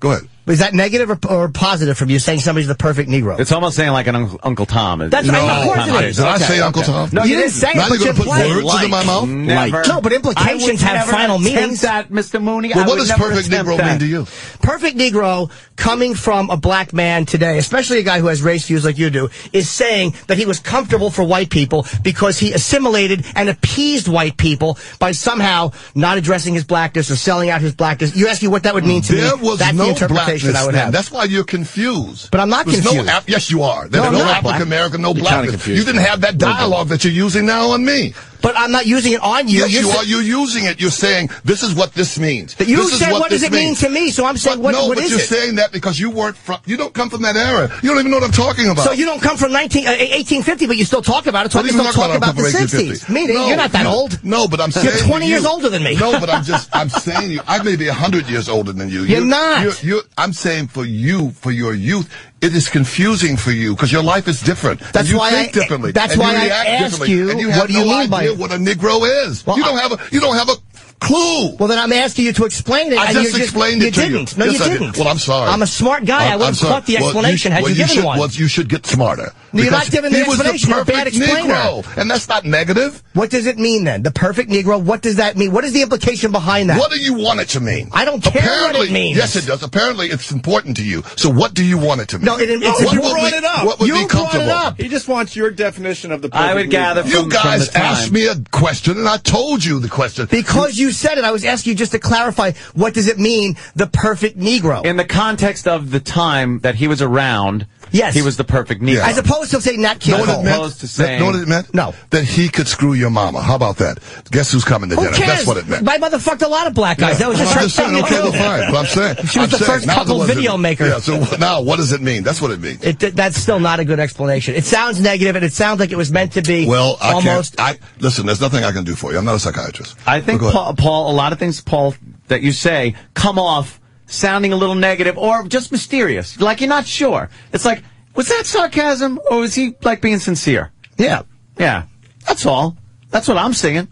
[SPEAKER 3] go ahead.
[SPEAKER 1] Is that negative or, or positive from you saying somebody's the perfect Negro?
[SPEAKER 4] It's almost saying like an Uncle, Uncle Tom.
[SPEAKER 1] That's-
[SPEAKER 3] No,
[SPEAKER 1] of course it is.
[SPEAKER 3] Did I
[SPEAKER 1] Okay,
[SPEAKER 3] say Uncle. Tom?
[SPEAKER 4] No,
[SPEAKER 1] you didn't say it,
[SPEAKER 3] Now you're gonna put words into my mouth.
[SPEAKER 4] Never.
[SPEAKER 1] No, but implications have final meanings.
[SPEAKER 4] That, Mr. Mooney.
[SPEAKER 3] Well, what does perfect Negro
[SPEAKER 4] that.
[SPEAKER 3] mean to you?
[SPEAKER 1] Perfect Negro, coming from a black man today, especially a guy who has race views like you do, is saying that he was comfortable for white people because he assimilated and appeased white people by somehow not addressing his blackness or selling out his blackness. You ask me what that would mean to
[SPEAKER 3] There
[SPEAKER 1] me.
[SPEAKER 3] was
[SPEAKER 1] That's
[SPEAKER 3] no
[SPEAKER 1] the interpretation
[SPEAKER 3] blackness
[SPEAKER 1] I would have.
[SPEAKER 3] That's why you're confused.
[SPEAKER 1] But I'm not
[SPEAKER 3] There's
[SPEAKER 1] confused.
[SPEAKER 3] No, yes, you are. There's
[SPEAKER 1] No,
[SPEAKER 3] no, African American, no
[SPEAKER 2] You're kinda
[SPEAKER 3] blackness.
[SPEAKER 2] confused.
[SPEAKER 3] You didn't have that dialogue that you're using now on me.
[SPEAKER 1] But I'm not using it on you.
[SPEAKER 3] Yes,
[SPEAKER 1] You're
[SPEAKER 3] you are. You're using it. You're saying this is what this means.
[SPEAKER 1] But you
[SPEAKER 3] this is
[SPEAKER 1] said, what does
[SPEAKER 3] this
[SPEAKER 1] it mean to me? So I'm saying,
[SPEAKER 3] But
[SPEAKER 1] what-
[SPEAKER 3] no,
[SPEAKER 1] what
[SPEAKER 3] but you're saying that because you weren't from. You don't come from that era. You don't even know what I'm talking about.
[SPEAKER 1] So you don't come from 19, uh, 1850, but you still talk about it. So
[SPEAKER 3] What
[SPEAKER 1] I
[SPEAKER 3] are
[SPEAKER 1] can
[SPEAKER 3] you
[SPEAKER 1] still
[SPEAKER 3] talking
[SPEAKER 1] talk about,
[SPEAKER 3] about?
[SPEAKER 1] the
[SPEAKER 3] I'm from
[SPEAKER 1] 60s.
[SPEAKER 3] 1850?
[SPEAKER 1] Meaning,
[SPEAKER 3] No,
[SPEAKER 1] you're not that
[SPEAKER 3] no,
[SPEAKER 1] old.
[SPEAKER 3] No, but I'm
[SPEAKER 1] You're 20
[SPEAKER 3] to
[SPEAKER 1] years older than me.
[SPEAKER 3] No, but I'm just I'm saying you. I may be hundred years older than you.
[SPEAKER 1] You're not.
[SPEAKER 3] You're, you're, I'm saying for you, for your youth, it is confusing for you because your life is different.
[SPEAKER 1] That's
[SPEAKER 3] you
[SPEAKER 1] why
[SPEAKER 3] think
[SPEAKER 1] I- eh,
[SPEAKER 3] differently.
[SPEAKER 1] that's why
[SPEAKER 3] you
[SPEAKER 1] I
[SPEAKER 3] differently,
[SPEAKER 1] you,
[SPEAKER 3] And you have
[SPEAKER 1] what do you
[SPEAKER 3] no
[SPEAKER 1] mean by it?
[SPEAKER 3] what a Negro is.
[SPEAKER 1] Well,
[SPEAKER 3] you don't
[SPEAKER 1] I-
[SPEAKER 3] have a. You don't have a clue.
[SPEAKER 1] Well, then I'm asking you to explain it.
[SPEAKER 3] I just explained
[SPEAKER 1] you
[SPEAKER 3] it to you.
[SPEAKER 1] didn't. No,
[SPEAKER 3] Yes,
[SPEAKER 1] you
[SPEAKER 3] I did.
[SPEAKER 1] didn't.
[SPEAKER 3] Well, I'm sorry.
[SPEAKER 1] I'm a smart guy. I
[SPEAKER 3] I'm-
[SPEAKER 1] would
[SPEAKER 3] I'm
[SPEAKER 1] have caught the
[SPEAKER 3] Well,
[SPEAKER 1] explanation
[SPEAKER 3] you,
[SPEAKER 1] had
[SPEAKER 3] well,
[SPEAKER 1] you, given
[SPEAKER 3] should,
[SPEAKER 1] one.
[SPEAKER 3] Well, you should get smarter.
[SPEAKER 1] No, you're not giving the
[SPEAKER 3] he was
[SPEAKER 1] explanation. You're a bad
[SPEAKER 3] perfect
[SPEAKER 1] explainer.
[SPEAKER 3] Negro, and that's not negative.
[SPEAKER 1] What does it mean then? The perfect Negro. What does that mean? What is the implication behind that?
[SPEAKER 3] What do you want it to mean?
[SPEAKER 1] I don't care what it
[SPEAKER 3] Apparently-
[SPEAKER 1] means.
[SPEAKER 3] Yes, it does. Apparently, it's important to you. So, what do you want it to mean?
[SPEAKER 1] No, it- it's
[SPEAKER 3] what
[SPEAKER 2] you
[SPEAKER 1] important.
[SPEAKER 3] would
[SPEAKER 2] brought
[SPEAKER 3] be,
[SPEAKER 2] it up.
[SPEAKER 3] What would
[SPEAKER 1] You
[SPEAKER 3] be
[SPEAKER 1] brought it up.
[SPEAKER 2] He just wants your definition of the.
[SPEAKER 4] I
[SPEAKER 2] perfect
[SPEAKER 4] would gather
[SPEAKER 2] Negro.
[SPEAKER 3] You guys
[SPEAKER 4] from the time.
[SPEAKER 3] asked me a question, and I told you the question.
[SPEAKER 1] Because you said it, I was asking you just to clarify. What does it mean? The perfect Negro.
[SPEAKER 4] In the context of the time that he was around,
[SPEAKER 1] Yes.
[SPEAKER 4] he was the perfect Negro.
[SPEAKER 3] Yeah.
[SPEAKER 1] As opposed to saying Nat King
[SPEAKER 3] know what
[SPEAKER 1] Cole.
[SPEAKER 3] it meant?
[SPEAKER 4] opposed to
[SPEAKER 3] That-
[SPEAKER 4] saying-
[SPEAKER 3] know what it meant?
[SPEAKER 1] No.
[SPEAKER 3] That he could screw your mama. How about that? Guess who's coming to
[SPEAKER 1] Who
[SPEAKER 3] dinner?
[SPEAKER 1] cares?
[SPEAKER 3] That's what it meant.
[SPEAKER 1] My mother fucked a lot of black guys. That was just
[SPEAKER 3] I'm
[SPEAKER 1] her
[SPEAKER 3] just saying,
[SPEAKER 1] thing to
[SPEAKER 3] okay,
[SPEAKER 1] do.
[SPEAKER 3] well, fine. But I'm saying
[SPEAKER 1] She was
[SPEAKER 3] I'm
[SPEAKER 1] the
[SPEAKER 3] saying,
[SPEAKER 1] first couple
[SPEAKER 3] what does it-
[SPEAKER 1] video maker.
[SPEAKER 3] Yeah. So now, what does it mean? That's what it means.
[SPEAKER 1] It, that's still not a good explanation. It sounds negative, and it sounds like it was meant to be
[SPEAKER 3] well, I
[SPEAKER 1] almost.
[SPEAKER 3] can't. I listen. There's nothing I can do for you. I'm not a psychiatrist.
[SPEAKER 4] I think Paul. Paul, a lot of things, Paul, that you say come off sounding a little negative or just mysterious. Like you're not sure. It's like, was that sarcasm or was he like being sincere?
[SPEAKER 1] yeah.
[SPEAKER 4] Yeah, that's all. That's what I'm seeing.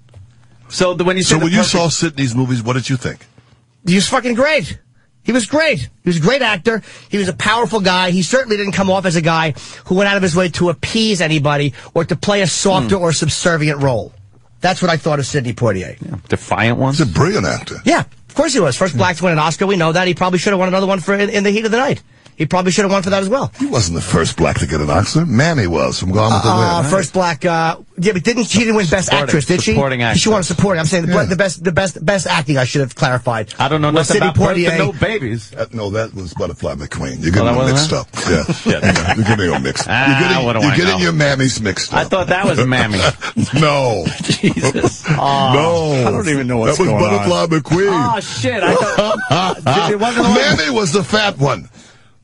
[SPEAKER 4] So the, when you say
[SPEAKER 3] So
[SPEAKER 4] the
[SPEAKER 3] when you saw Sidney's movies, what did you think?
[SPEAKER 1] He was fucking great. He was great. He was a great actor. He was a powerful guy. He certainly didn't come off as a guy who went out of his way to appease anybody or to play a softer hmm. or subservient role. That's what I thought of Sidney Poitier. Yeah.
[SPEAKER 4] defiant one.
[SPEAKER 3] He's a brilliant actor.
[SPEAKER 1] Of course he was. First hmm. black to win an Oscar. We know that. He probably should have won another one for in, in the heat of the night. He probably should have won for that as well.
[SPEAKER 3] He wasn't the first black to get an Oscar. Mammy was from Gone with the
[SPEAKER 1] Uh,
[SPEAKER 3] Wind.
[SPEAKER 1] first black. Uh, yeah, but didn't she didn't win best
[SPEAKER 4] Supporting-
[SPEAKER 1] actress? Did she?
[SPEAKER 4] supporting actress.
[SPEAKER 1] She won
[SPEAKER 4] actress.
[SPEAKER 1] supporting. I'm saying the,
[SPEAKER 3] Yeah.
[SPEAKER 1] the best, the best, best acting. I should have clarified.
[SPEAKER 4] I don't know
[SPEAKER 1] was
[SPEAKER 4] nothing
[SPEAKER 1] Sidney
[SPEAKER 4] about birth
[SPEAKER 1] Poitier.
[SPEAKER 4] no babies.
[SPEAKER 3] Uh, no, that was Butterfly McQueen. You're
[SPEAKER 4] Oh,
[SPEAKER 3] getting
[SPEAKER 4] that
[SPEAKER 3] them mixed
[SPEAKER 4] wasn't
[SPEAKER 3] up. Yeah, you're getting them mixed.
[SPEAKER 4] Ah,
[SPEAKER 3] you're getting,
[SPEAKER 4] what do
[SPEAKER 3] you're
[SPEAKER 4] I
[SPEAKER 3] getting
[SPEAKER 4] know?
[SPEAKER 3] your mammies mixed up.
[SPEAKER 4] I thought that was Mammy.
[SPEAKER 3] no,
[SPEAKER 4] Jesus. Oh,
[SPEAKER 3] no.
[SPEAKER 2] I don't even know what's
[SPEAKER 3] that was
[SPEAKER 2] going on.
[SPEAKER 3] Butterfly McQueen.
[SPEAKER 4] oh shit! I thought it wasn't.
[SPEAKER 3] Mammy was the fat one.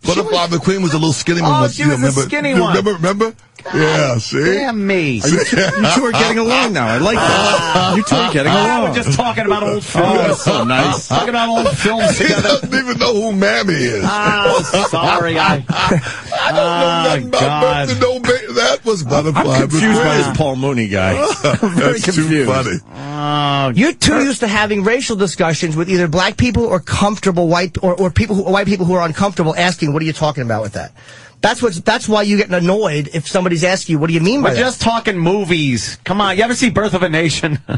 [SPEAKER 3] Butterfly McQueen was a little skinny one.
[SPEAKER 4] Oh, she
[SPEAKER 3] you
[SPEAKER 4] was the
[SPEAKER 3] remember,
[SPEAKER 4] skinny
[SPEAKER 3] you
[SPEAKER 4] one.
[SPEAKER 3] Remember? Remember? Yeah. See.
[SPEAKER 4] Damn me!
[SPEAKER 2] You two, you two are getting along now. I like that. You two are getting
[SPEAKER 4] Ah,
[SPEAKER 2] along.
[SPEAKER 4] we're just talking about old films.
[SPEAKER 2] Oh, that's so nice.
[SPEAKER 4] Talking about old films
[SPEAKER 3] He
[SPEAKER 4] together.
[SPEAKER 3] doesn't even know who Mammy is.
[SPEAKER 4] Oh, sorry, I.
[SPEAKER 3] I don't know nothing about
[SPEAKER 4] God.
[SPEAKER 3] birth and no ba- That was Butterfly
[SPEAKER 2] I'm confused by this Paul Mooney guy.
[SPEAKER 3] That's too
[SPEAKER 2] confused.
[SPEAKER 3] funny.
[SPEAKER 4] Oh,
[SPEAKER 1] You're too used to having racial discussions with either black people or comfortable white or, or people who, white people who are uncomfortable asking, "What are you talking about with that?" That's what's that's why you get annoyed if somebody's asking you, "What do you mean by
[SPEAKER 4] we're
[SPEAKER 1] that?"
[SPEAKER 4] just talking movies. Come on, you ever see Birth of a Nation?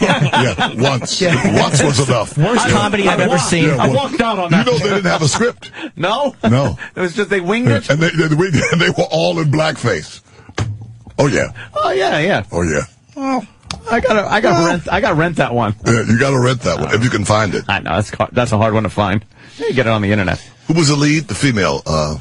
[SPEAKER 3] yeah, once.
[SPEAKER 1] Yeah.
[SPEAKER 3] Once was enough.
[SPEAKER 1] Worst
[SPEAKER 3] Yeah.
[SPEAKER 1] comedy I've ever
[SPEAKER 4] walked-
[SPEAKER 1] seen.
[SPEAKER 4] I walked out on that.
[SPEAKER 3] You know they didn't have a script.
[SPEAKER 4] no,
[SPEAKER 3] No.
[SPEAKER 4] it was just they winged it.
[SPEAKER 3] And they, they, we- they were all in blackface. Oh, yeah.
[SPEAKER 4] Oh yeah, yeah.
[SPEAKER 3] Oh, yeah. Oh.
[SPEAKER 4] I gotta, I gotta rent, I gotta rent that one.
[SPEAKER 3] Yeah, you got to rent that one if you can find it.
[SPEAKER 4] I know that's that's a hard one to find. You get it on the internet.
[SPEAKER 3] Who was the lead? The female. Uh,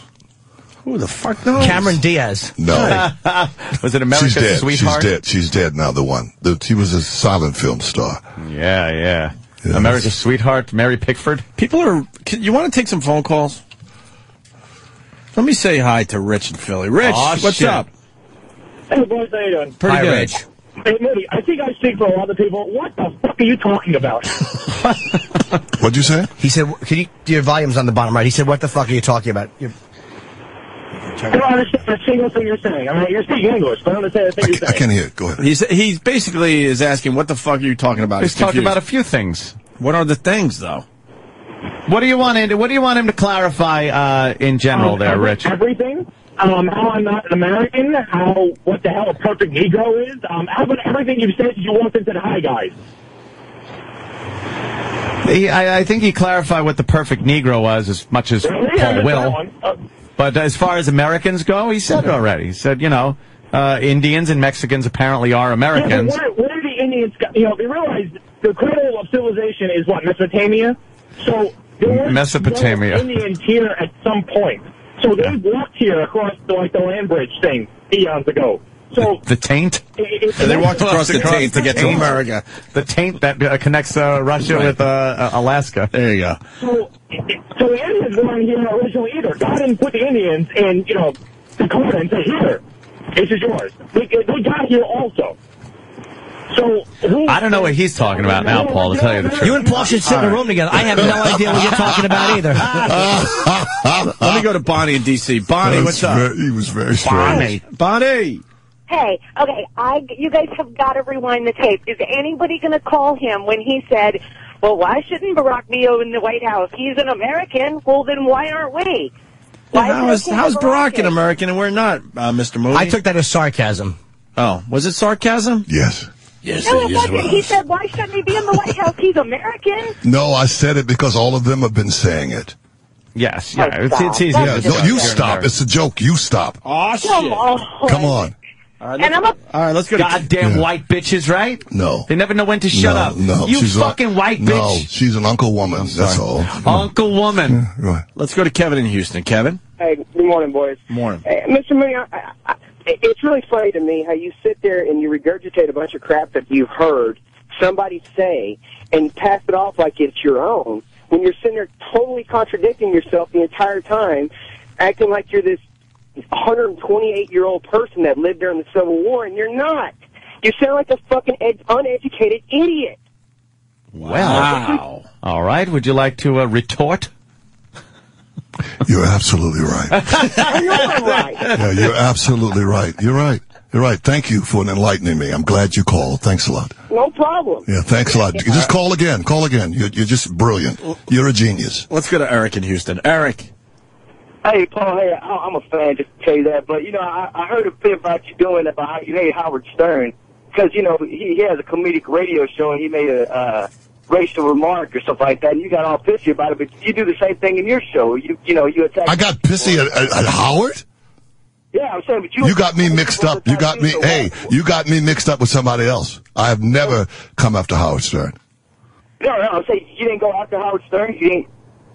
[SPEAKER 2] Who the fuck knows?
[SPEAKER 1] Cameron Diaz.
[SPEAKER 3] no.
[SPEAKER 4] Was it America's
[SPEAKER 3] She's dead.
[SPEAKER 4] Sweetheart?
[SPEAKER 3] She's dead. She's dead now, the one. The, she was a silent film star.
[SPEAKER 4] Yeah, yeah.
[SPEAKER 3] Yeah.
[SPEAKER 4] America's Sweetheart, Mary Pickford.
[SPEAKER 2] People are. Can, you want to take some phone calls? Let me say hi to Rich in Philly. Rich,
[SPEAKER 4] Aw,
[SPEAKER 2] what's
[SPEAKER 4] shit.
[SPEAKER 2] up?
[SPEAKER 5] Hey, boys, how you doing?
[SPEAKER 2] Pretty
[SPEAKER 1] Hi,
[SPEAKER 2] good.
[SPEAKER 1] Rich.
[SPEAKER 5] Hey, Moody, I think I speak for a lot of people. What the fuck are you talking about?
[SPEAKER 3] What'd you say?
[SPEAKER 1] He said, "Can you? Your volume's on the bottom right." He said, "What the fuck are you talking about?" You're,
[SPEAKER 5] I don't understand a single thing you're saying. I mean, you're speaking English, but I don't understand a thing
[SPEAKER 3] I,
[SPEAKER 5] you're
[SPEAKER 3] ca- I can't hear it. Go ahead.
[SPEAKER 2] He's he basically is asking, "What the fuck are you talking about?"
[SPEAKER 4] He's talking about a few things.
[SPEAKER 2] What are the things, though?
[SPEAKER 4] What do you want him? To, what do you want him to clarify uh, in general,
[SPEAKER 5] Um,
[SPEAKER 4] there,
[SPEAKER 5] every-
[SPEAKER 4] Rich?
[SPEAKER 5] Everything. Um, how I'm not an American. How what the hell a perfect Negro is. Um, how about everything you've said? You walked into the hi guys.
[SPEAKER 4] He, I, I think he clarified what the perfect Negro was as much as
[SPEAKER 5] Really?
[SPEAKER 4] Paul
[SPEAKER 5] missed that
[SPEAKER 4] will.
[SPEAKER 5] one. Uh,
[SPEAKER 4] But as far as Americans go, he said it already. He said, you know, uh, Indians and Mexicans apparently are
[SPEAKER 5] yeah,
[SPEAKER 4] Americans.
[SPEAKER 5] where, where the Indians? You know, they realize the cradle of civilization is what Mesopotamia. So there were
[SPEAKER 4] Mesopotamia.
[SPEAKER 5] Indians here at some point. So they walked here across the, like the land bridge thing eons ago. So
[SPEAKER 4] The taint?
[SPEAKER 5] it- it's
[SPEAKER 2] And they walked across the
[SPEAKER 4] Across
[SPEAKER 2] taint to get to
[SPEAKER 4] taint.
[SPEAKER 2] America.
[SPEAKER 4] The taint that uh, connects uh, Russia
[SPEAKER 2] Right.
[SPEAKER 4] with uh, uh, Alaska.
[SPEAKER 2] There you go.
[SPEAKER 5] So, so the Indians weren't here originally either. God didn't put the Indians in, you know, Dakota and say, here, this is yours. They, they got here also. So,
[SPEAKER 4] I don't know what he's talking about now, Paul, to tell you the truth.
[SPEAKER 1] You and Paul should sit in a room together. I have no idea what you're talking about either.
[SPEAKER 2] Let me go to Bonnie in D.C. Bonnie, what's up?
[SPEAKER 3] very- he was very strange.
[SPEAKER 2] Bonnie.
[SPEAKER 6] Hey, okay, I, you guys have got to rewind the tape. Is anybody going to call him when he said, well, why shouldn't Barack be in the White House? He's an American. Well, then why aren't we? Why
[SPEAKER 2] How
[SPEAKER 6] is
[SPEAKER 2] is,
[SPEAKER 6] it okay
[SPEAKER 2] how's
[SPEAKER 6] for
[SPEAKER 2] Barack an? American and we're not, uh, Mr. Moody?
[SPEAKER 1] I took that as sarcasm.
[SPEAKER 2] Oh, was it sarcasm?
[SPEAKER 3] Yes.
[SPEAKER 5] Yes,
[SPEAKER 6] No, it wasn't. He said, why shouldn't he be in the White House? He's American.
[SPEAKER 3] No, I said it because all of them have been saying it.
[SPEAKER 4] Yes, yeah,
[SPEAKER 6] Oh,
[SPEAKER 4] it's, it's
[SPEAKER 6] stop.
[SPEAKER 4] easy.
[SPEAKER 6] Yeah,
[SPEAKER 3] No, you stop. It's a joke. You stop.
[SPEAKER 2] Oh, shit.
[SPEAKER 6] Come on.
[SPEAKER 3] Come on.
[SPEAKER 2] All right,
[SPEAKER 6] And I'm a
[SPEAKER 2] all right, let's go
[SPEAKER 4] Goddamn
[SPEAKER 3] Yeah.
[SPEAKER 4] white bitches, right?
[SPEAKER 3] No.
[SPEAKER 4] They never know when to shut
[SPEAKER 3] no,
[SPEAKER 4] up.
[SPEAKER 3] No,
[SPEAKER 4] You
[SPEAKER 3] she's a-
[SPEAKER 4] fucking white
[SPEAKER 3] No,
[SPEAKER 4] bitch.
[SPEAKER 3] she's an uncle woman. That's all.
[SPEAKER 4] Uncle woman.
[SPEAKER 3] Right.
[SPEAKER 2] let's go to Kevin in Houston. Kevin.
[SPEAKER 7] Hey, good morning, boys.
[SPEAKER 2] Morning.
[SPEAKER 7] Hey, Mr. Mooney, I, I, I, it's really funny to me how you sit there and you regurgitate a bunch of crap that you've heard somebody say and pass it off like it's your own when you're sitting there totally contradicting yourself the entire time, acting like you're this 128 year old person that lived during the Civil War, and you're not. You sound like a fucking ed- uneducated idiot.
[SPEAKER 2] Wow.
[SPEAKER 4] All right. Would you like to uh, retort?
[SPEAKER 3] You're absolutely right.
[SPEAKER 7] I know I'm right.
[SPEAKER 3] Yeah, you're absolutely right. You're right. You're right. Thank you for enlightening me. I'm glad you called. Thanks a lot.
[SPEAKER 7] No problem.
[SPEAKER 3] Yeah, thanks a lot. Just call again. Call again. You're, you're just brilliant. You're a genius.
[SPEAKER 2] Let's go to Eric in Houston. Eric.
[SPEAKER 5] Hey, Paul, hey, I'm a fan, just to tell you that. But, you know, I, I heard a bit about you doing about how you hate Howard Stern. Because, you know, he, he has a comedic radio show and he made a uh, racial remark or stuff like that. And you got all pissy about it, but you do the same thing in your show. You you know, you attack.
[SPEAKER 3] I got pissy at, at, at Howard?
[SPEAKER 5] Yeah, I'm saying, but you.
[SPEAKER 3] You got me mixed up. You got me, hey, you got me mixed up with somebody else. I have never come after Howard Stern.
[SPEAKER 5] No, no, I'm saying you didn't go after Howard Stern. You didn't.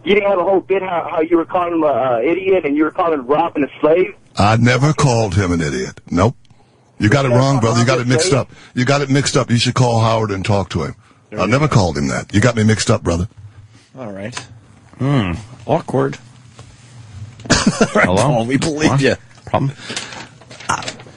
[SPEAKER 5] You didn't have a whole bit how, how you were calling him an uh, idiot and you were calling Robin a slave.
[SPEAKER 3] I never called him an idiot. Nope. You got it wrong, brother. You got it mixed up. You got it mixed up. You should call Howard and talk to him. I never called him that. You got me mixed up, brother.
[SPEAKER 2] All right. Hmm. Awkward.
[SPEAKER 4] Hello?
[SPEAKER 2] Paul, we believe
[SPEAKER 4] What?
[SPEAKER 2] you.
[SPEAKER 4] Problem?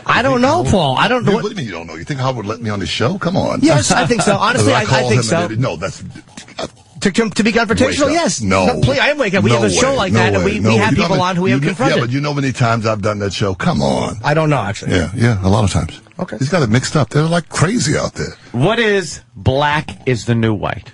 [SPEAKER 1] I don't know, Paul. I don't know.
[SPEAKER 3] what do you mean you don't know? You think Howard let me on his show? Come on.
[SPEAKER 1] Yes, I think so. Honestly,
[SPEAKER 3] Did
[SPEAKER 1] I, I think so.
[SPEAKER 3] idiot? No, that's.
[SPEAKER 1] To, to, to be confrontational,
[SPEAKER 3] Wake up.
[SPEAKER 1] yes.
[SPEAKER 3] No.
[SPEAKER 1] please, I am waking up. We
[SPEAKER 3] No
[SPEAKER 1] have a show like
[SPEAKER 3] No
[SPEAKER 1] that, and we,
[SPEAKER 3] No,
[SPEAKER 1] we have
[SPEAKER 3] you
[SPEAKER 1] people
[SPEAKER 3] how
[SPEAKER 1] on who we
[SPEAKER 3] many-
[SPEAKER 1] have
[SPEAKER 3] know-
[SPEAKER 1] confronted.
[SPEAKER 3] Yeah, but you know how many times I've done that show? Come on.
[SPEAKER 1] I don't know, actually.
[SPEAKER 3] Yeah, yeah, a lot of times.
[SPEAKER 1] Okay.
[SPEAKER 3] He's got it mixed up. They're like crazy out there.
[SPEAKER 4] What is black is the new white?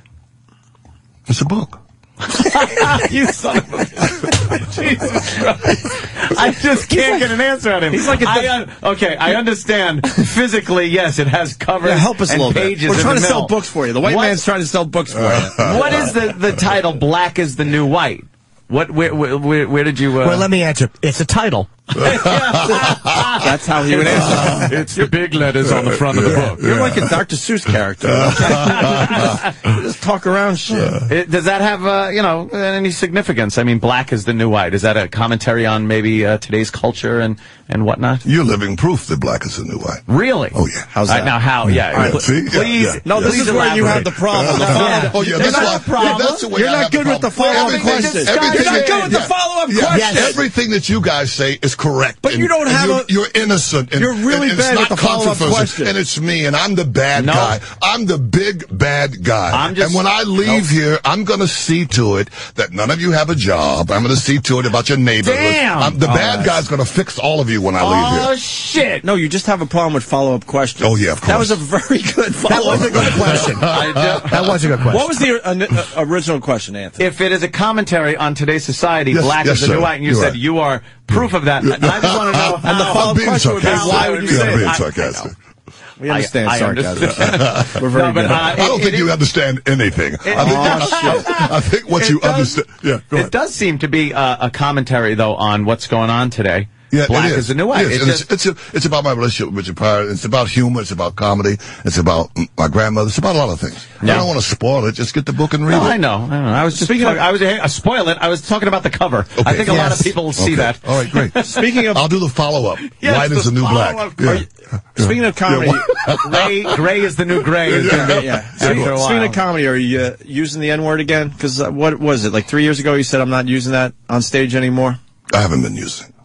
[SPEAKER 3] It's a book.
[SPEAKER 4] you son of a Jesus Christ. I just can't get an answer out of him.
[SPEAKER 2] He's like a-
[SPEAKER 4] I un- okay, I understand physically, yes, it has covers
[SPEAKER 2] Yeah, help us a
[SPEAKER 4] and
[SPEAKER 2] little bit.
[SPEAKER 4] pages
[SPEAKER 2] We're trying
[SPEAKER 4] the
[SPEAKER 2] to sell books for you. The white
[SPEAKER 4] What-
[SPEAKER 2] man's trying to sell books for you.
[SPEAKER 4] What is the, the title, Black is the New White? What, where, where, where, where did you, uh...
[SPEAKER 1] Well, let me answer. It's a title.
[SPEAKER 2] That's how he would answer.
[SPEAKER 4] it's the big letters on the front of the book.
[SPEAKER 2] You're like a Dr. Seuss character. You just talk around shit.
[SPEAKER 4] It- does that have, uh, you know, any significance? I mean, black is the new white. Is that a commentary on maybe uh, today's culture and, and whatnot?
[SPEAKER 3] You're living proof that black is the new white.
[SPEAKER 4] Really?
[SPEAKER 3] Oh, yeah.
[SPEAKER 2] How's that?
[SPEAKER 4] right, now, how? Yeah.
[SPEAKER 3] Yeah,
[SPEAKER 4] pl-
[SPEAKER 3] see? Yeah,
[SPEAKER 4] Please.
[SPEAKER 3] yeah,
[SPEAKER 2] No, this
[SPEAKER 4] please
[SPEAKER 2] is where you have the problem. The
[SPEAKER 3] oh, yeah,
[SPEAKER 2] that's,
[SPEAKER 3] that's
[SPEAKER 2] not
[SPEAKER 3] why.
[SPEAKER 2] a problem.
[SPEAKER 3] That's the way
[SPEAKER 2] You're
[SPEAKER 3] I
[SPEAKER 2] not good with the follow-up
[SPEAKER 3] Everything-
[SPEAKER 2] questions. You're not good with the
[SPEAKER 3] yeah.
[SPEAKER 2] follow-up
[SPEAKER 3] Yes. Everything that you guys say is correct.
[SPEAKER 2] But
[SPEAKER 3] and-
[SPEAKER 2] you don't have
[SPEAKER 3] you're,
[SPEAKER 2] a-
[SPEAKER 3] You're innocent. And,
[SPEAKER 2] You're really
[SPEAKER 3] and it's
[SPEAKER 2] bad
[SPEAKER 3] not
[SPEAKER 2] with the follow-up question.
[SPEAKER 3] And it's me, and I'm the bad
[SPEAKER 4] No.
[SPEAKER 3] guy. I'm the big bad guy.
[SPEAKER 4] I'm just-
[SPEAKER 3] and when I leave here, I'm going to see to it that none of you have a job. I'm going to see to it about your neighborhood.
[SPEAKER 4] Damn.
[SPEAKER 3] I'm, the
[SPEAKER 2] All
[SPEAKER 3] bad
[SPEAKER 2] right.
[SPEAKER 3] guy's going to fix all of you when I leave
[SPEAKER 4] Oh,
[SPEAKER 3] here.
[SPEAKER 4] Oh shit.
[SPEAKER 2] No, you just have a problem with follow-up questions.
[SPEAKER 3] Oh, yeah, of course.
[SPEAKER 2] That was a very good
[SPEAKER 1] That
[SPEAKER 2] follow-up That
[SPEAKER 1] was a good question. That was a good question.
[SPEAKER 2] What was the uh, uh, original question, Anthony?
[SPEAKER 4] if it is a commentary on today's society,
[SPEAKER 3] Yes,
[SPEAKER 4] black
[SPEAKER 3] yes,
[SPEAKER 4] the
[SPEAKER 3] sir.
[SPEAKER 4] new white, and you
[SPEAKER 3] You're
[SPEAKER 4] said
[SPEAKER 3] right.
[SPEAKER 4] you are proof of that. And I just want to know how.
[SPEAKER 2] And the
[SPEAKER 3] I'm
[SPEAKER 2] follow-up
[SPEAKER 3] being
[SPEAKER 2] question would be,
[SPEAKER 3] sarcastic.
[SPEAKER 2] why would you
[SPEAKER 3] Yeah,
[SPEAKER 2] say
[SPEAKER 3] I'm being
[SPEAKER 4] I-
[SPEAKER 3] sarcastic.
[SPEAKER 2] we understand
[SPEAKER 4] I
[SPEAKER 2] sarcasm.
[SPEAKER 4] understand.
[SPEAKER 2] We're very
[SPEAKER 4] No, but,
[SPEAKER 2] good.
[SPEAKER 4] uh,
[SPEAKER 3] I don't
[SPEAKER 4] it-
[SPEAKER 3] think
[SPEAKER 4] it
[SPEAKER 3] you
[SPEAKER 4] is-
[SPEAKER 3] understand anything. I think,
[SPEAKER 2] Oh,
[SPEAKER 3] I think what
[SPEAKER 4] It
[SPEAKER 3] you
[SPEAKER 4] does-
[SPEAKER 3] understand. Yeah, go
[SPEAKER 4] It
[SPEAKER 3] ahead.
[SPEAKER 4] does seem to be uh, a commentary, though, on what's going on today.
[SPEAKER 3] Yeah,
[SPEAKER 4] black
[SPEAKER 3] it is.
[SPEAKER 4] is the new white.
[SPEAKER 3] It is.
[SPEAKER 4] It's just-
[SPEAKER 3] it's, it's, a, it's about my relationship with Richard Pryor. It's about humor. It's about comedy. It's about my grandmother. It's about a lot of things. I don't want to spoil it. Just get the book and read
[SPEAKER 4] No,
[SPEAKER 3] it.
[SPEAKER 4] I know. I know. I was just
[SPEAKER 2] Speaking
[SPEAKER 4] talking,
[SPEAKER 2] of-
[SPEAKER 4] I was I spoil it. I was talking about the cover. Okay. I
[SPEAKER 3] Okay.
[SPEAKER 4] think a lot of
[SPEAKER 1] Yes.
[SPEAKER 4] people see
[SPEAKER 3] Okay.
[SPEAKER 4] that.
[SPEAKER 3] All right, great.
[SPEAKER 2] Speaking of
[SPEAKER 3] I'll do the follow up.
[SPEAKER 4] Yes,
[SPEAKER 3] White is the new black. Yeah.
[SPEAKER 4] You-
[SPEAKER 2] speaking of comedy,
[SPEAKER 4] Gray, gray is the new gray. Is gonna
[SPEAKER 2] yeah. Speaking, speaking of comedy, are you uh, using the N word again? Because uh, what was it like three years ago? You said I'm not using that on stage anymore.
[SPEAKER 3] I haven't been using it.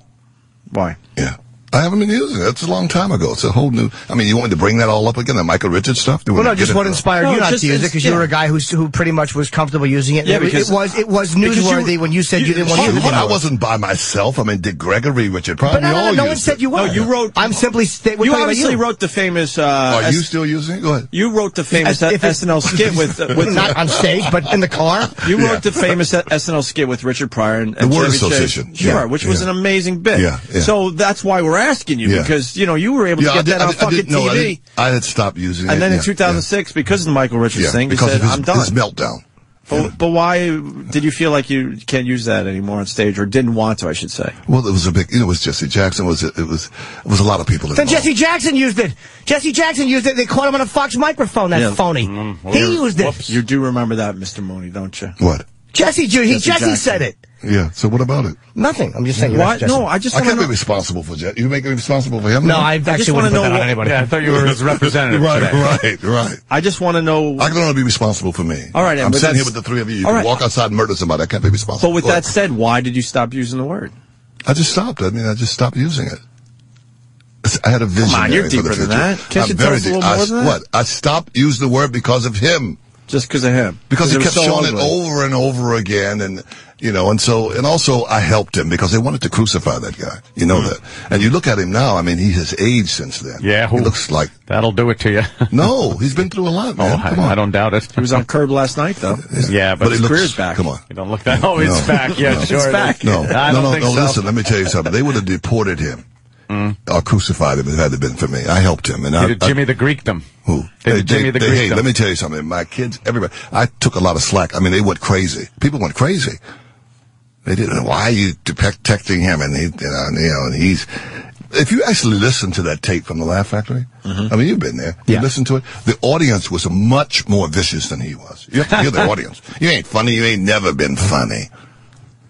[SPEAKER 3] Yeah. I haven't been using it. It's a long time ago. It's a whole new. I mean, you want me to bring that all up again? The Michael Richards stuff? Do
[SPEAKER 1] Well, no, just what inspired
[SPEAKER 2] No,
[SPEAKER 1] you not
[SPEAKER 2] just-
[SPEAKER 1] to use it
[SPEAKER 2] it's-
[SPEAKER 1] because you were a guy who's, who pretty much was comfortable using it.
[SPEAKER 2] Yeah,
[SPEAKER 1] it,
[SPEAKER 2] because-
[SPEAKER 1] it was it was
[SPEAKER 2] because you-
[SPEAKER 1] newsworthy when you said you, didn't want to use it.
[SPEAKER 3] Well, I wasn't by myself. I mean, Dick Gregory, Richard Pryor.
[SPEAKER 1] But no, no,
[SPEAKER 3] all
[SPEAKER 1] no, no one said
[SPEAKER 3] it.
[SPEAKER 1] you were.
[SPEAKER 2] No, you wrote-
[SPEAKER 1] I'm simply. St- we're
[SPEAKER 2] you obviously
[SPEAKER 1] you.
[SPEAKER 2] wrote the famous. Uh,
[SPEAKER 3] Are you still using it? Go ahead.
[SPEAKER 2] you wrote the famous
[SPEAKER 1] If
[SPEAKER 2] SNL skit with uh, with
[SPEAKER 1] not on stage, but in the car.
[SPEAKER 2] You wrote the famous SNL skit with Richard Pryor and, and
[SPEAKER 3] The Word
[SPEAKER 2] Chevy Chase.
[SPEAKER 3] Association.
[SPEAKER 2] Sure, which was an amazing bit.
[SPEAKER 3] Yeah, yeah.
[SPEAKER 2] So that's why we're asking you
[SPEAKER 3] Yeah.
[SPEAKER 2] because you know you were able to
[SPEAKER 3] I
[SPEAKER 2] get
[SPEAKER 3] did-
[SPEAKER 2] that
[SPEAKER 3] I
[SPEAKER 2] on
[SPEAKER 3] did- I
[SPEAKER 2] fucking
[SPEAKER 3] didn't- no, I
[SPEAKER 2] TV.
[SPEAKER 3] didn't- I had stopped using it.
[SPEAKER 2] and then in
[SPEAKER 3] yeah,
[SPEAKER 2] 2006, because of the Michael Richards
[SPEAKER 3] yeah,
[SPEAKER 2] thing, you
[SPEAKER 3] because
[SPEAKER 2] said,
[SPEAKER 3] of his,
[SPEAKER 2] "I'm done."
[SPEAKER 3] his meltdown.
[SPEAKER 2] But, but why did you feel like you can't use that anymore on stage, or didn't want to? I should say.
[SPEAKER 3] Well, it was a big. You know, it was Jesse Jackson. It was it was it was a lot of people.
[SPEAKER 1] Then
[SPEAKER 3] involved.
[SPEAKER 1] Jesse Jackson used it. Jesse Jackson used it. They caught him on a Fox microphone. That's
[SPEAKER 2] Yeah.
[SPEAKER 1] phony.
[SPEAKER 3] Mm-hmm.
[SPEAKER 1] he used it.
[SPEAKER 2] You do remember that, Mr. Mooney, don't you?
[SPEAKER 3] What?
[SPEAKER 1] Jesse, Ju-
[SPEAKER 2] Jesse
[SPEAKER 1] Jesse
[SPEAKER 2] Jackson.
[SPEAKER 1] said it.
[SPEAKER 3] Yeah. So what about it?
[SPEAKER 1] Nothing. I'm just saying.
[SPEAKER 2] Why?
[SPEAKER 1] that's Jesse.
[SPEAKER 2] No, I just
[SPEAKER 3] I can't
[SPEAKER 2] to
[SPEAKER 3] be responsible for Jesse. You make me responsible for him?
[SPEAKER 1] No, I actually
[SPEAKER 2] wanna
[SPEAKER 1] wouldn't put that
[SPEAKER 2] know
[SPEAKER 1] on
[SPEAKER 2] what-
[SPEAKER 1] anybody.
[SPEAKER 4] Yeah, I thought you were his representative.
[SPEAKER 3] Right,
[SPEAKER 4] today.
[SPEAKER 3] right, right.
[SPEAKER 2] I just want to know.
[SPEAKER 3] I can only be responsible for me.
[SPEAKER 2] All right,
[SPEAKER 3] I'm sitting here with the three of you. You can
[SPEAKER 2] right.
[SPEAKER 3] walk outside and murder somebody. I can't be responsible.
[SPEAKER 2] But with that said, why did you stop using the word?
[SPEAKER 3] I just stopped. I mean, I just stopped using it. I had a vision.
[SPEAKER 2] Come on, you're deeper than that. Can't
[SPEAKER 3] I'm
[SPEAKER 2] you tell
[SPEAKER 3] very
[SPEAKER 2] us a little
[SPEAKER 3] deep. I-
[SPEAKER 2] more than that?
[SPEAKER 3] What? I stopped using the word because of him.
[SPEAKER 2] Just because of him?
[SPEAKER 3] Because he
[SPEAKER 2] it was
[SPEAKER 3] kept
[SPEAKER 2] so
[SPEAKER 3] showing it over and over again, and you know, and so, and also, I helped him because they wanted to crucify that guy. You know
[SPEAKER 2] Hmm.
[SPEAKER 3] that, and you look at him now. I mean, he has aged since then.
[SPEAKER 4] Yeah,
[SPEAKER 3] he looks like
[SPEAKER 4] That'll do it to you.
[SPEAKER 3] no. He's been through a lot,
[SPEAKER 4] Oh,
[SPEAKER 3] man. Come
[SPEAKER 4] I,
[SPEAKER 3] on.
[SPEAKER 4] I don't doubt it.
[SPEAKER 2] He was on Curb last night, though.
[SPEAKER 4] Yeah, but,
[SPEAKER 3] But he
[SPEAKER 2] his
[SPEAKER 3] looks.
[SPEAKER 2] career's back.
[SPEAKER 3] Come on.
[SPEAKER 4] you don't look that. Oh, it's
[SPEAKER 3] No.
[SPEAKER 4] back. Yeah,
[SPEAKER 3] No.
[SPEAKER 4] sure.
[SPEAKER 2] It's back.
[SPEAKER 3] No,
[SPEAKER 4] I
[SPEAKER 3] no,
[SPEAKER 4] don't
[SPEAKER 3] no,
[SPEAKER 4] think
[SPEAKER 3] no.
[SPEAKER 4] so.
[SPEAKER 3] Listen, let me tell you something. They would have deported him or crucified him if it had been for me. I helped him, and I,
[SPEAKER 4] did
[SPEAKER 3] I-
[SPEAKER 4] Jimmy the them.
[SPEAKER 3] Who?
[SPEAKER 4] They did Jimmy the
[SPEAKER 3] they-
[SPEAKER 4] Greek
[SPEAKER 3] hey,
[SPEAKER 4] them.
[SPEAKER 3] let me tell you something. My kids, everybody, I took a lot of slack. I mean, they went crazy. People went crazy. They didn't. Why are you protecting him? And he, you know, and, you know, and he's. If you actually listen to that tape from the Laugh Factory,
[SPEAKER 4] Mm-hmm.
[SPEAKER 3] I mean, you've been there.
[SPEAKER 1] Yeah.
[SPEAKER 3] You listen to it. The audience was much more vicious than he was. You have to hear the audience. You ain't funny. You ain't never been funny.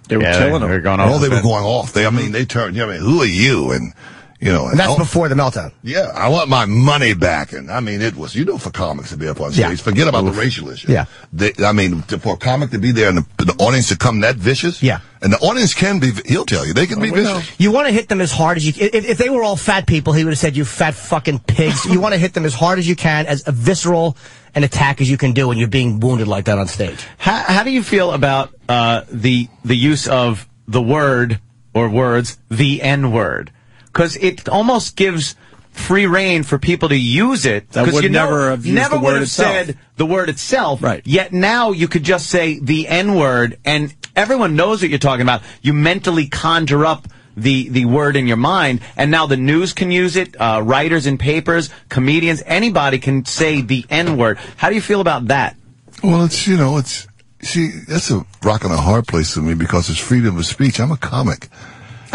[SPEAKER 2] They were
[SPEAKER 4] Yeah,
[SPEAKER 2] killing
[SPEAKER 4] they were going off.
[SPEAKER 3] Oh, they were going off. They, I mean, they turned. You know, I mean, who are you? And you know,
[SPEAKER 1] And that's
[SPEAKER 3] oh,
[SPEAKER 1] before the meltdown.
[SPEAKER 3] yeah, I want my money back. And I mean, it was, you know, for comics to be up on stage,
[SPEAKER 1] Yeah.
[SPEAKER 3] forget about the racial issue.
[SPEAKER 1] Yeah.
[SPEAKER 3] They, I mean, to, for a comic to be there and the, the audience to come that vicious.
[SPEAKER 1] Yeah.
[SPEAKER 3] And the audience can be, he'll tell you, they can be
[SPEAKER 2] we know.
[SPEAKER 3] vicious.
[SPEAKER 1] You want to hit them as hard as you. If, if they were all fat people, he would have said, "You fat fucking pigs." you want to hit them as hard as you can, as a visceral an attack as you can do when you're being wounded like that on stage.
[SPEAKER 4] How, how do you feel about uh, the the use of the word or words, the N word? Because it almost gives free reign for people to use it.
[SPEAKER 2] That would
[SPEAKER 4] you know-
[SPEAKER 2] never have used
[SPEAKER 4] never
[SPEAKER 2] the
[SPEAKER 4] would
[SPEAKER 2] word
[SPEAKER 4] have
[SPEAKER 2] itself.
[SPEAKER 4] said the word itself.
[SPEAKER 2] Right.
[SPEAKER 4] Yet now you could just say the N word, and everyone knows what you're talking about. You mentally conjure up. The, the word in your mind, and now the news can use it. Uh, writers in papers, comedians, anybody can say the N word. How do you feel about that?
[SPEAKER 3] Well, it's, you know, it's, see, that's a rock and a hard place for me because it's freedom of speech. I'm a comic.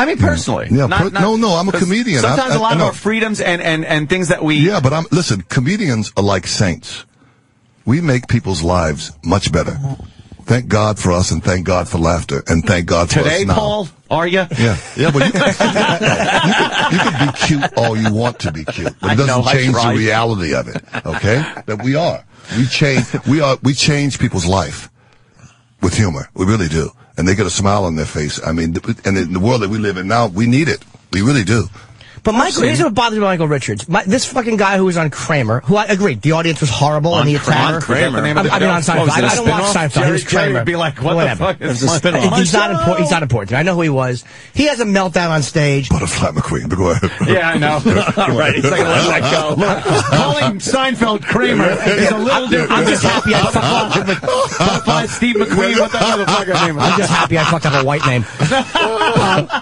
[SPEAKER 4] I mean, personally.
[SPEAKER 3] Yeah, per- no, no, I'm a comedian.
[SPEAKER 4] Sometimes
[SPEAKER 3] I-
[SPEAKER 4] a lot
[SPEAKER 3] I
[SPEAKER 4] of our freedoms and, and, and things that we.
[SPEAKER 3] Yeah, but I'm, listen, comedians are like saints. We make people's lives much better. Thank God for us and thank God for laughter and thank God for
[SPEAKER 4] Today,
[SPEAKER 3] us now.
[SPEAKER 4] Paul, are you?
[SPEAKER 3] Yeah, yeah, but you can, you, can, you can be cute all you want to be cute, but it doesn't
[SPEAKER 4] know,
[SPEAKER 3] change the reality of it. Okay, that we are, we change, we are, we change people's life with humor. We really do, and they get a smile on their face. I mean, and in the world that we live in now, we need it. We really do.
[SPEAKER 1] But Michael, here's what bothers me about Michael Richards. My, this fucking guy who was on Kramer, who I agree, the audience was horrible and he attacked
[SPEAKER 2] On Kramer.
[SPEAKER 4] The
[SPEAKER 1] I,
[SPEAKER 4] of the
[SPEAKER 1] I mean, on Seinfeld.
[SPEAKER 2] Oh, what was it,
[SPEAKER 1] I,
[SPEAKER 2] a
[SPEAKER 1] I don't watch
[SPEAKER 2] spin-off?
[SPEAKER 1] Seinfeld.
[SPEAKER 4] Jerry,
[SPEAKER 1] he was
[SPEAKER 4] Jerry
[SPEAKER 1] Kramer.
[SPEAKER 4] would be like, what
[SPEAKER 1] Whatever.
[SPEAKER 4] the fuck is
[SPEAKER 2] a spin-off.
[SPEAKER 1] He's not
[SPEAKER 4] Marcelo!
[SPEAKER 1] important. He's not important. I know who he was. He has a meltdown on stage.
[SPEAKER 3] Butterfly McQueen. But go ahead.
[SPEAKER 4] Yeah, I know. right. He's not going to let that go. Look, calling Seinfeld Kramer is a little different.
[SPEAKER 1] I'm just happy I fucked up.
[SPEAKER 4] Butterfly Steve McQueen. What that motherfucker name
[SPEAKER 1] I'm just happy I fucked up a white name.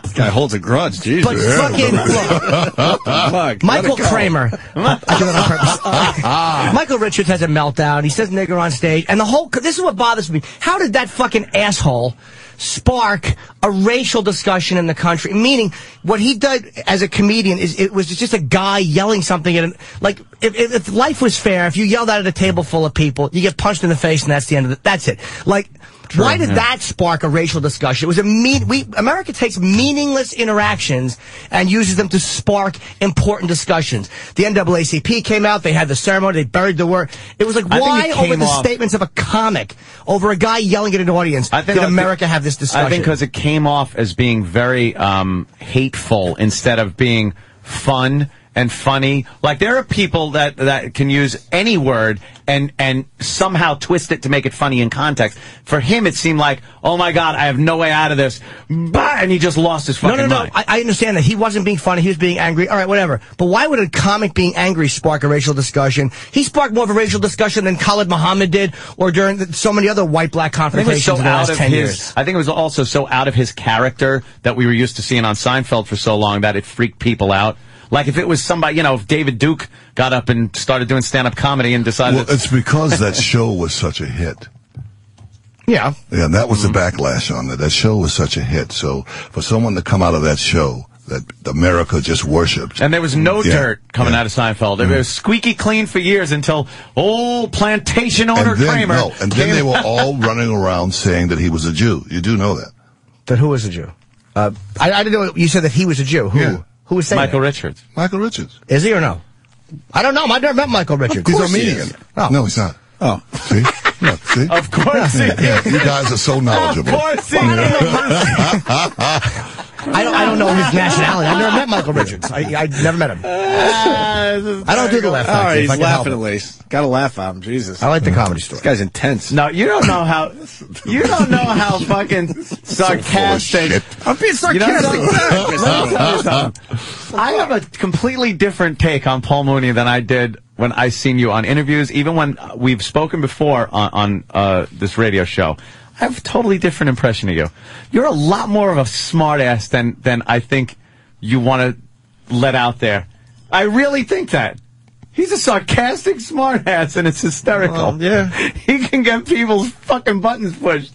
[SPEAKER 2] Guy holds a grudge. Jesus.
[SPEAKER 1] But fucking look,
[SPEAKER 2] Fuck,
[SPEAKER 1] Michael
[SPEAKER 2] let it go.
[SPEAKER 1] Kramer. I did that on purpose. Uh, Michael Richards has a meltdown. He says nigger on stage, and the whole. This is what bothers me. How did that fucking asshole spark a racial discussion in the country? Meaning, what he did as a comedian is it was just a guy yelling something at an like. If, if, if life was fair, if you yelled out at a table full of people, you get punched in the face, and that's the end of it. That's it. Like. Why did that spark a racial discussion? It was a mean. We America takes meaningless interactions and uses them to spark important discussions. The NAACP came out. They had the ceremony. They buried the word. It was like,
[SPEAKER 4] I
[SPEAKER 1] why over the
[SPEAKER 4] off-
[SPEAKER 1] statements of a comic, over a guy yelling at an audience,
[SPEAKER 4] I think
[SPEAKER 1] did America have this discussion?
[SPEAKER 4] I think because it came off as being very um, hateful instead of being fun and funny. Like there are people that that can use any word and and somehow twist it to make it funny in context. For him, it seemed like, oh my god, I have no way out of this, bah, and he just lost his fucking
[SPEAKER 1] no, no.
[SPEAKER 4] mind.
[SPEAKER 1] I, I understand that he wasn't being funny. He was being angry. All right, whatever. But why would a comic being angry spark a racial discussion? He sparked more of a racial discussion than Khalid Muhammad did, or during the, so many other white-black
[SPEAKER 4] I think it was
[SPEAKER 1] confrontations
[SPEAKER 4] so
[SPEAKER 1] in the last ten
[SPEAKER 4] his.
[SPEAKER 1] years.
[SPEAKER 4] I think it was also so out of his character that we were used to seeing on Seinfeld for so long that it freaked people out. Like if it was somebody, you know, if David Duke got up and started doing stand-up comedy and decided,
[SPEAKER 3] Well, it's because that show was such a hit.
[SPEAKER 1] Yeah.
[SPEAKER 3] Yeah, and that was
[SPEAKER 1] Mm-hmm.
[SPEAKER 3] the backlash on it. That show was such a hit. So for someone to come out of that show that America just worshipped.
[SPEAKER 4] And there was no
[SPEAKER 3] Yeah,
[SPEAKER 4] dirt coming
[SPEAKER 3] yeah.
[SPEAKER 4] out of Seinfeld. It was squeaky clean for years until old plantation owner
[SPEAKER 3] and then,
[SPEAKER 4] Kramer.
[SPEAKER 3] no, and then they were all running around saying that he was a Jew. You do know that.
[SPEAKER 1] That who was a Jew? Uh, I, I didn't know you said that he was a Jew. Who?
[SPEAKER 3] Yeah.
[SPEAKER 1] Who was saying
[SPEAKER 4] Michael
[SPEAKER 1] that?
[SPEAKER 4] Richards.
[SPEAKER 3] Michael Richards.
[SPEAKER 1] Is he or no? I don't know. I never met Michael Richards.
[SPEAKER 3] He's
[SPEAKER 2] course he
[SPEAKER 3] Armenian.
[SPEAKER 1] Oh.
[SPEAKER 3] No, he's not.
[SPEAKER 2] Oh.
[SPEAKER 3] See? Look, see?
[SPEAKER 4] Of course he
[SPEAKER 3] Yeah,
[SPEAKER 4] is.
[SPEAKER 3] you guys are so knowledgeable.
[SPEAKER 4] Of course he is.
[SPEAKER 1] don't know. I don't. I don't know his nationality. I've never met Michael Richards. I, I never met him. I don't do the laugh
[SPEAKER 2] All
[SPEAKER 1] factory
[SPEAKER 2] right, he's
[SPEAKER 1] I can help
[SPEAKER 2] laughing at least. Got to laugh at him. Jesus.
[SPEAKER 1] I like the comedy store.
[SPEAKER 2] This guy's intense.
[SPEAKER 4] No, you don't know how. You don't know how fucking sarcastic.
[SPEAKER 2] I'm being sarcastic.
[SPEAKER 4] know-
[SPEAKER 2] What
[SPEAKER 4] Let me tell you something. I have a completely different take on Paul Mooney than I did when I seen you on interviews. Even when uh, we've spoken before on, on uh, this radio show, I have a totally different impression of you. You're a lot more of a smartass than than I think you want to let out there. I really think that. He's a sarcastic smartass, and it's hysterical.
[SPEAKER 2] Well, yeah.
[SPEAKER 4] he can get people's fucking buttons pushed.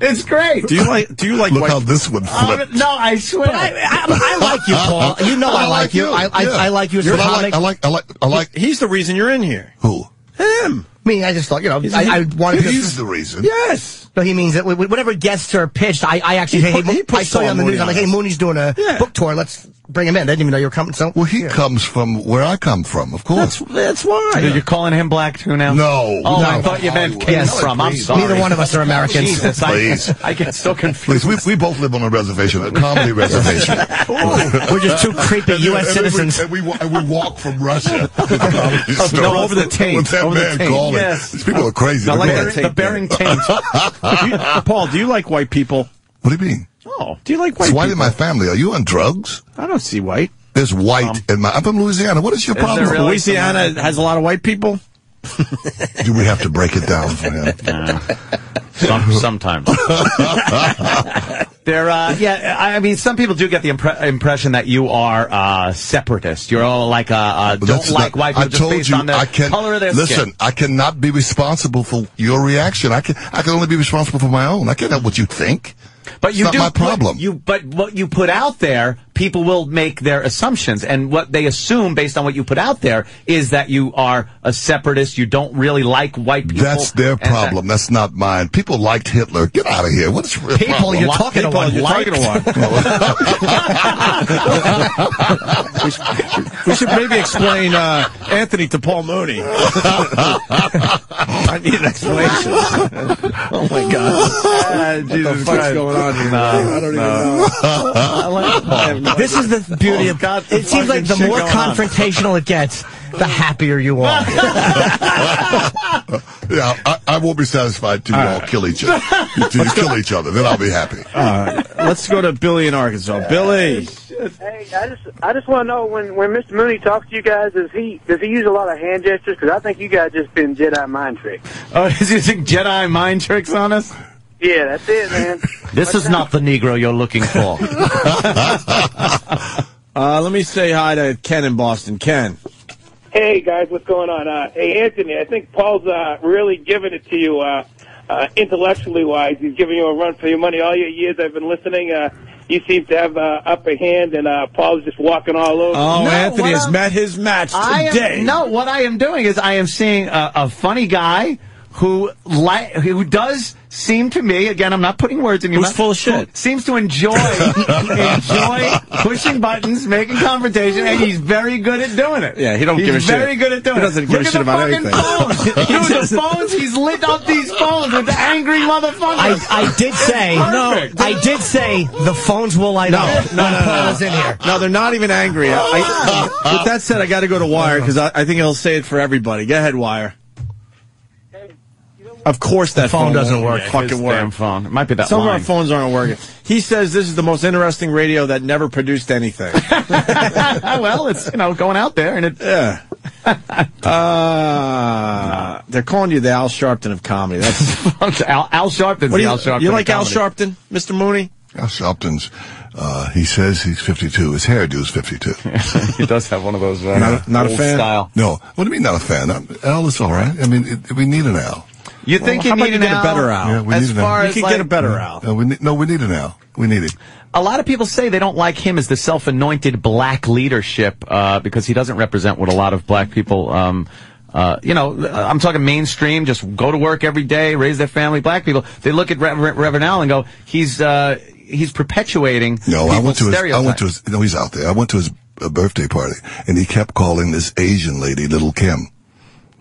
[SPEAKER 4] It's great.
[SPEAKER 2] Do you like? Do you like?
[SPEAKER 3] Look
[SPEAKER 2] white-
[SPEAKER 3] how this one
[SPEAKER 4] Uh,
[SPEAKER 3] flipped.
[SPEAKER 4] no, I swear.
[SPEAKER 1] I, I, I like you, Paul. You know I, like you. I, I,
[SPEAKER 3] yeah.
[SPEAKER 1] I like you as a
[SPEAKER 3] But I
[SPEAKER 1] comic.
[SPEAKER 3] like, I like, I like, I like,
[SPEAKER 2] He's the reason you're in here.
[SPEAKER 3] who?
[SPEAKER 2] Him.
[SPEAKER 1] I mean, I just thought, you know, I, I wanted to.
[SPEAKER 3] He's the reason.
[SPEAKER 2] Yes.
[SPEAKER 1] No, he means that wh- wh- guests are pitched, I, I actually
[SPEAKER 2] He
[SPEAKER 1] say,
[SPEAKER 2] put-
[SPEAKER 1] hey,
[SPEAKER 2] he
[SPEAKER 1] Mo- I saw you on the
[SPEAKER 2] Paul
[SPEAKER 1] news. I'm like, hey, Mooney's doing a
[SPEAKER 2] Yeah.
[SPEAKER 1] book tour. Let's bring him in. They didn't even know you were coming. So,
[SPEAKER 3] Well, he comes from where I come from, of course.
[SPEAKER 2] That's that's why.
[SPEAKER 4] You're calling him black too now?
[SPEAKER 3] No.
[SPEAKER 4] Oh,
[SPEAKER 3] No.
[SPEAKER 4] I thought you meant came
[SPEAKER 1] Yes.
[SPEAKER 4] from. I'm sorry.
[SPEAKER 1] neither one of us are Americans.
[SPEAKER 4] Jesus, I,
[SPEAKER 3] Please.
[SPEAKER 4] I get so confused.
[SPEAKER 3] Please,
[SPEAKER 4] confused.
[SPEAKER 3] we, we both live on a reservation, a comedy reservation.
[SPEAKER 1] We're just two creepy
[SPEAKER 3] And-
[SPEAKER 1] U.S.
[SPEAKER 3] and
[SPEAKER 1] citizens.
[SPEAKER 3] And we, and we walk from Russia. to the comedy store.
[SPEAKER 2] no, over the tape.
[SPEAKER 3] With that
[SPEAKER 2] Over the
[SPEAKER 3] man
[SPEAKER 2] tape.
[SPEAKER 3] calling.
[SPEAKER 4] Yes.
[SPEAKER 3] These people are crazy.
[SPEAKER 2] I like that
[SPEAKER 4] the Bering taint.
[SPEAKER 2] Do you- Paul, do you like white people?
[SPEAKER 3] What do you mean?
[SPEAKER 2] Oh, do you like white
[SPEAKER 3] It's white
[SPEAKER 2] people?
[SPEAKER 3] in my family. Are you on drugs?
[SPEAKER 2] I don't see white.
[SPEAKER 3] There's white in my. I'm from Louisiana. What is your
[SPEAKER 4] Um, Is
[SPEAKER 3] problem?
[SPEAKER 4] really?
[SPEAKER 2] Louisiana has a lot of white people.
[SPEAKER 3] Do we have to break it down for him?
[SPEAKER 4] Some, sometimes. There, uh, yeah, I mean, some people do get the impre- impression that you are uh, separatist. You're all like, uh, don't
[SPEAKER 3] that's
[SPEAKER 4] like
[SPEAKER 3] not-
[SPEAKER 4] white people
[SPEAKER 3] I
[SPEAKER 4] just
[SPEAKER 3] told
[SPEAKER 4] based
[SPEAKER 3] you
[SPEAKER 4] on the
[SPEAKER 3] I can
[SPEAKER 4] color of their
[SPEAKER 3] listen.
[SPEAKER 4] skin.
[SPEAKER 3] I cannot be responsible for your reaction. I can. I can only be responsible for my own. I can't help what you think.
[SPEAKER 4] But
[SPEAKER 3] It's
[SPEAKER 4] you
[SPEAKER 3] not
[SPEAKER 4] do
[SPEAKER 3] my
[SPEAKER 4] put-
[SPEAKER 3] problem.
[SPEAKER 4] you, but what you put out there, people will make their assumptions, and what they assume based on what you put out there is that you are a separatist. You don't really like white people.
[SPEAKER 3] That's their
[SPEAKER 4] and that-
[SPEAKER 3] problem. That's not mine. People liked Hitler. Get out of here. What's your
[SPEAKER 1] People,
[SPEAKER 3] problem?
[SPEAKER 1] you're talking to
[SPEAKER 2] People,
[SPEAKER 1] one.
[SPEAKER 2] you're
[SPEAKER 1] Liked.
[SPEAKER 2] talking to one. we, should, we should maybe explain uh, Anthony to Paul Mooney. I need an explanation. oh my God!
[SPEAKER 4] Uh, Jesus
[SPEAKER 2] What the fuck's
[SPEAKER 4] Christ.
[SPEAKER 2] going on here?
[SPEAKER 4] No,
[SPEAKER 2] I don't even know.
[SPEAKER 4] I like Paul.
[SPEAKER 1] This is the oh, beauty of
[SPEAKER 4] God.
[SPEAKER 1] It seems like the more
[SPEAKER 4] shit on.
[SPEAKER 1] confrontational it gets, the happier you are.
[SPEAKER 3] Yeah, I, I won't be satisfied till you all kill each other. Till you kill each other, then I'll be happy.
[SPEAKER 2] Let's go to Billy in Arkansas. Billy,
[SPEAKER 8] Hey, I just I just want to know when when Mr. Mooney talks to you guys, does he does he use a lot of hand gestures? Because I think you guys just been Jedi mind tricks.
[SPEAKER 4] Oh, he's using Jedi mind tricks on us?
[SPEAKER 8] Yeah, that's it, man.
[SPEAKER 4] This is not the Negro you're looking for.
[SPEAKER 2] Uh, let me say hi to Ken in Boston. Ken.
[SPEAKER 8] Hey guys, what's going on? Uh, hey Anthony, I think Paul's uh, really giving it to you uh, uh, intellectually wise. He's giving you a run for your money. All your years I've been listening, uh, you seem to have uh, upper hand, and uh, Paul's just walking all over.
[SPEAKER 2] Oh,
[SPEAKER 4] No,
[SPEAKER 2] Anthony has
[SPEAKER 4] I'm-
[SPEAKER 2] met his match
[SPEAKER 4] I
[SPEAKER 2] today.
[SPEAKER 4] am, no, what I am doing is I am seeing a, a funny guy who li- who does seem to me again. I'm not putting words in your
[SPEAKER 2] Who's
[SPEAKER 4] mouth.
[SPEAKER 2] full of shit.
[SPEAKER 4] Seems to enjoy enjoy pushing buttons, making confrontation, and he's very good at doing it.
[SPEAKER 2] Yeah, he don't
[SPEAKER 4] he's
[SPEAKER 2] give a shit.
[SPEAKER 4] he's very good at doing it.
[SPEAKER 2] He doesn't
[SPEAKER 4] it.
[SPEAKER 2] give a
[SPEAKER 4] Look
[SPEAKER 2] shit
[SPEAKER 4] at the
[SPEAKER 2] about
[SPEAKER 4] fucking
[SPEAKER 2] anything.
[SPEAKER 4] Phones. Dude, the phones. He's lit up these phones with the angry motherfuckers.
[SPEAKER 1] I, I did say
[SPEAKER 4] Perfect.
[SPEAKER 1] I did say the phones will light up
[SPEAKER 2] no, no, no,
[SPEAKER 1] Paul
[SPEAKER 2] no.
[SPEAKER 1] in here.
[SPEAKER 2] No, they're not even angry. I, I, with that said, I got to go to Wire because I, I think he'll say it for everybody. Go ahead, Wire. Of course, that
[SPEAKER 1] phone doesn't
[SPEAKER 2] won't
[SPEAKER 1] work.
[SPEAKER 2] Fucking work.
[SPEAKER 4] damn phone. It might be that
[SPEAKER 2] Some of our phones aren't working. He says this is the most interesting radio that never produced anything.
[SPEAKER 4] well, it's you know going out there and it.
[SPEAKER 2] yeah. Uh, they're calling you the Al Sharpton of comedy. That's
[SPEAKER 4] Al, Al Sharpton's
[SPEAKER 2] what do you,
[SPEAKER 4] Al Sharpton.
[SPEAKER 2] you like Al. Sharpton, Mr. Mooney?
[SPEAKER 3] Al Sharpton's, uh, he says he's 52. His hairdo's 52.
[SPEAKER 4] he does have one of those. Uh,
[SPEAKER 2] Not a- not a fan?
[SPEAKER 4] Style.
[SPEAKER 3] No, what do you mean not a fan? Al is all right. I mean, it, we need an Al.
[SPEAKER 4] You think
[SPEAKER 2] Well, how
[SPEAKER 4] you need
[SPEAKER 2] you
[SPEAKER 4] an
[SPEAKER 2] get a better Al?
[SPEAKER 3] Yeah, we
[SPEAKER 4] as
[SPEAKER 3] need an
[SPEAKER 4] far
[SPEAKER 3] Al.
[SPEAKER 2] You
[SPEAKER 4] as
[SPEAKER 2] could
[SPEAKER 4] like,
[SPEAKER 2] get a better Al.
[SPEAKER 3] Uh, we need, no, we need an Al. We need it.
[SPEAKER 4] a lot of people say they don't like him as the self-anointed black leadership uh, because he doesn't represent what a lot of black people. Um, uh, you know, I'm talking mainstream. Just go to work every day, raise their family. Black people, they look at Reverend, Reverend Al and go, "He's uh, he's perpetuating."
[SPEAKER 3] No, I went
[SPEAKER 4] people's
[SPEAKER 3] to his. I went to his. No, he's out there. I went to his uh, birthday party, and he kept calling this Asian lady Little Kim.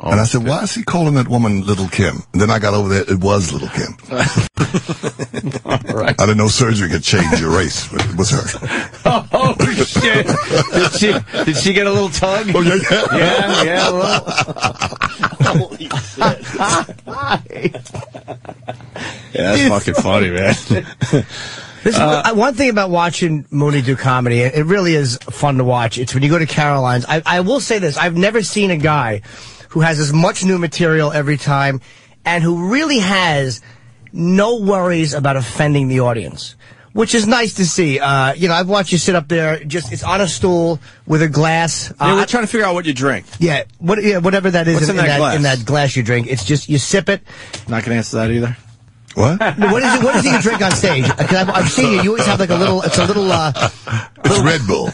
[SPEAKER 4] Oh,
[SPEAKER 3] and I said, "Why is he calling that woman Little Kim?" And then I got over there; it was Little Kim. I didn't know surgery could change your race, but it was her.
[SPEAKER 4] Oh shit! did she did she get a little tug?
[SPEAKER 3] Oh yeah, yeah.
[SPEAKER 4] Yeah, yeah. a little-
[SPEAKER 2] Holy Yeah, that's fucking funny, man.
[SPEAKER 1] This, uh, one thing about watching Mooney do comedy, it, it really is fun to watch. It's when you go to Caroline's. I, I will say this: I've never seen a guy who has as much new material every time, and who really has no worries about offending the audience. Which is nice to see. Uh, you know, I've watched you sit up there. Just it's on a stool with a glass. Uh,
[SPEAKER 2] Yeah, we're trying to figure out what you drink.
[SPEAKER 1] yeah, what, yeah, whatever that is
[SPEAKER 2] What's in that
[SPEAKER 1] that,
[SPEAKER 2] glass?
[SPEAKER 1] in that glass you drink. It's just you sip it.
[SPEAKER 2] Not gonna answer that either.
[SPEAKER 3] What?
[SPEAKER 1] No, what is it? What is it you drink on stage? Because I've, I've seen you. You always have like a little. It's a little. Uh,
[SPEAKER 3] It's Red Bull.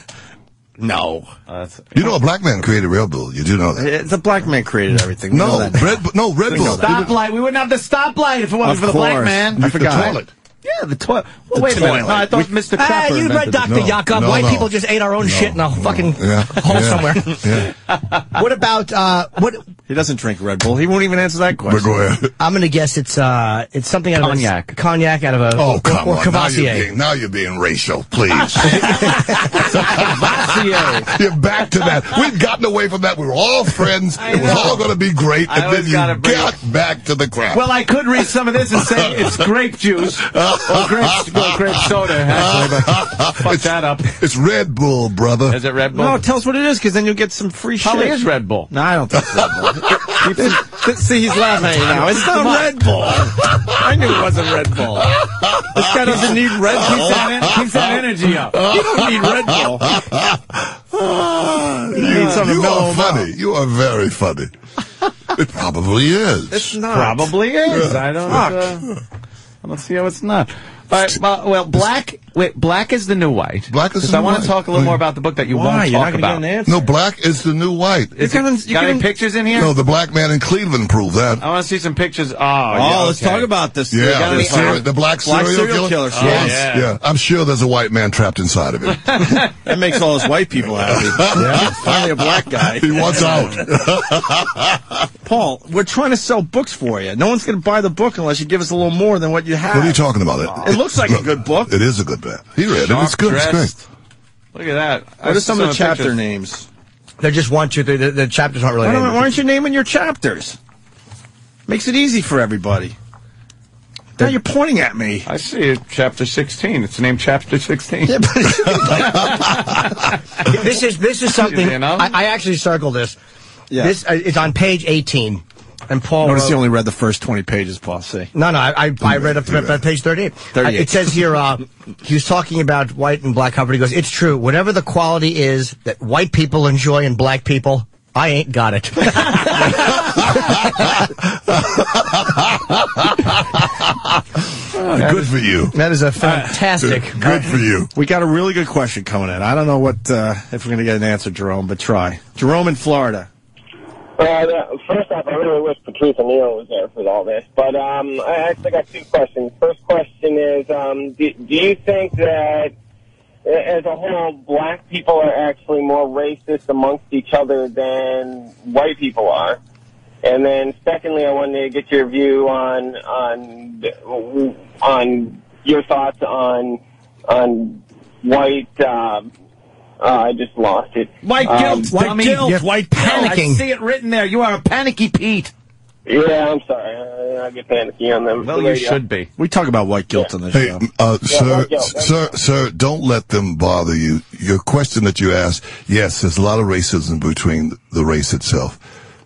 [SPEAKER 2] No, uh,
[SPEAKER 3] You know, a black man created Red Bull. You do know that?
[SPEAKER 2] the black man created everything. We
[SPEAKER 3] No,
[SPEAKER 2] that.
[SPEAKER 3] Red. No, Red Bull.
[SPEAKER 4] Stoplight. We wouldn't have the stoplight if it wasn't
[SPEAKER 2] Of
[SPEAKER 4] for the black man.
[SPEAKER 2] I
[SPEAKER 3] The
[SPEAKER 2] forgot.
[SPEAKER 3] toilet.
[SPEAKER 4] Yeah, the toilet. Well,
[SPEAKER 2] The
[SPEAKER 4] wait a minute. No, I thought Mr.
[SPEAKER 1] ah,
[SPEAKER 4] Trapper
[SPEAKER 1] you read Dr.
[SPEAKER 3] No,
[SPEAKER 1] Jakob.
[SPEAKER 3] no,
[SPEAKER 1] White
[SPEAKER 3] no.
[SPEAKER 1] people just ate our own shit in a fucking
[SPEAKER 3] Yeah.
[SPEAKER 1] hole
[SPEAKER 3] yeah,
[SPEAKER 1] somewhere.
[SPEAKER 3] Yeah.
[SPEAKER 1] What about uh, what?
[SPEAKER 2] He doesn't drink Red Bull. He won't even answer that
[SPEAKER 3] But
[SPEAKER 2] question.
[SPEAKER 3] go ahead.
[SPEAKER 1] I'm gonna guess it's uh, it's something out of
[SPEAKER 4] Cognac.
[SPEAKER 1] cognac out of a
[SPEAKER 3] Oh,
[SPEAKER 1] or,
[SPEAKER 3] come
[SPEAKER 1] or
[SPEAKER 3] on. Now you're, being, now you're being racial, please.
[SPEAKER 4] Courvoisier.
[SPEAKER 3] you're back to that. We've gotten away from that. We were all friends. It was all going to be great.
[SPEAKER 4] I
[SPEAKER 3] And then you
[SPEAKER 4] gotta bring
[SPEAKER 3] got back to the crap.
[SPEAKER 4] Well, I could read some of this and say it's grape juice or grape, or grape soda, actually, but fuck
[SPEAKER 3] it's,
[SPEAKER 4] that up.
[SPEAKER 3] It's Red Bull, brother.
[SPEAKER 4] Is it Red Bull?
[SPEAKER 2] No, tell us what it is, because then you'll get some free
[SPEAKER 4] Probably
[SPEAKER 2] shit.
[SPEAKER 4] is Red Bull.
[SPEAKER 2] No, I don't think it's Red Bull. Keep it- See, he's laughing at you now. It's not Red Bull. I knew it wasn't Red Bull. This guy doesn't need Red
[SPEAKER 4] Keeps
[SPEAKER 2] Bull.
[SPEAKER 4] that, en- keeps that energy up.
[SPEAKER 2] You don't need Red Bull.
[SPEAKER 3] you
[SPEAKER 2] need
[SPEAKER 3] you are
[SPEAKER 2] him
[SPEAKER 3] funny. You are very funny. it probably is.
[SPEAKER 2] It's not.
[SPEAKER 4] Probably is. I don't. Uh, I don't see how it's not. All right, well, well, black. Wait, black is the new white.
[SPEAKER 3] Black is the
[SPEAKER 4] Because I
[SPEAKER 3] new
[SPEAKER 4] want
[SPEAKER 3] white.
[SPEAKER 4] to talk a little more about the book that you
[SPEAKER 2] Why?
[SPEAKER 4] won't
[SPEAKER 2] You're
[SPEAKER 4] talk
[SPEAKER 2] not going to get
[SPEAKER 4] about.
[SPEAKER 2] an answer.
[SPEAKER 3] no, black is the new white.
[SPEAKER 4] Is
[SPEAKER 2] You
[SPEAKER 4] it-
[SPEAKER 2] couldn't- you
[SPEAKER 4] got any
[SPEAKER 2] couldn't-
[SPEAKER 4] pictures in here?
[SPEAKER 3] No, the black man in Cleveland proved that.
[SPEAKER 4] I want to see some pictures. Oh,
[SPEAKER 2] Oh,
[SPEAKER 4] yeah,
[SPEAKER 2] let's
[SPEAKER 4] okay.
[SPEAKER 2] talk about this.
[SPEAKER 3] Yeah,
[SPEAKER 2] got
[SPEAKER 3] the,
[SPEAKER 2] any-
[SPEAKER 3] serial- uh, the black,
[SPEAKER 2] Black
[SPEAKER 3] serial,
[SPEAKER 2] serial
[SPEAKER 3] killer.
[SPEAKER 2] killer, oh,
[SPEAKER 3] Yes,
[SPEAKER 4] yeah.
[SPEAKER 3] yeah. I'm sure there's a white man trapped inside of him.
[SPEAKER 2] That makes all his white people happy. yeah. Finally a black guy.
[SPEAKER 3] he wants out.
[SPEAKER 2] Paul, we're trying to sell books for you. No one's going to buy the book unless you give us a little more than what you have.
[SPEAKER 3] What are you talking about?
[SPEAKER 2] It looks like a good book.
[SPEAKER 3] It is a good book. He read it. It's good. It's great.
[SPEAKER 4] Look at that.
[SPEAKER 2] What are some of the chapter
[SPEAKER 4] pictures.
[SPEAKER 2] names?
[SPEAKER 1] They're just one, two, three. The, the chapters aren't really.
[SPEAKER 2] Why,
[SPEAKER 1] named.
[SPEAKER 2] why aren't you naming your chapters? Makes it easy for everybody. Now you're pointing at me.
[SPEAKER 4] I see it. Chapter 16. It's named Chapter 16.
[SPEAKER 1] this is this is something.
[SPEAKER 4] You know?
[SPEAKER 1] I, I actually circled this.
[SPEAKER 2] Yeah.
[SPEAKER 1] This uh, it's on page 18. And Paul
[SPEAKER 2] Notice
[SPEAKER 1] wrote-
[SPEAKER 2] you only read the first 20 pages, Paul. See.
[SPEAKER 1] No, no, I, I, I read up to about page 38.
[SPEAKER 2] 38.
[SPEAKER 1] Uh, It says here, uh, he was talking about white and black company. He goes, it's true. Whatever the quality is that white people enjoy in black people, I ain't got it.
[SPEAKER 3] Good for you.
[SPEAKER 1] that is a fantastic.
[SPEAKER 3] Good for you.
[SPEAKER 2] We got a really good question coming in. I don't know what uh, if we're going to get an answer, Jerome, but try. Jerome in Florida.
[SPEAKER 7] Well, uh, first off, I really wish Patrice O'Neal was there for all this. But um, I actually got two questions. First question is, um, do, do you think that, as a whole, black people are actually more racist amongst each other than white people are? And then, secondly, I wanted to get your view on on on your thoughts on on white. Uh, I just lost it.
[SPEAKER 4] White
[SPEAKER 7] Um,
[SPEAKER 4] guilt,
[SPEAKER 1] white
[SPEAKER 4] dummy.
[SPEAKER 1] guilt,
[SPEAKER 4] You're
[SPEAKER 1] white
[SPEAKER 4] I
[SPEAKER 1] panicking.
[SPEAKER 4] see it written there. You are a panicky Pete.
[SPEAKER 7] Yeah, I'm sorry. I, I get panicky on them.
[SPEAKER 4] Well, you
[SPEAKER 7] radio.
[SPEAKER 4] should be.
[SPEAKER 2] We talk about white guilt on this
[SPEAKER 3] Hey,
[SPEAKER 2] show.
[SPEAKER 3] uh, sir,
[SPEAKER 7] yeah,
[SPEAKER 3] sir, sir, don't let them bother you. Your question that you asked, yes, there's a lot of racism between the race itself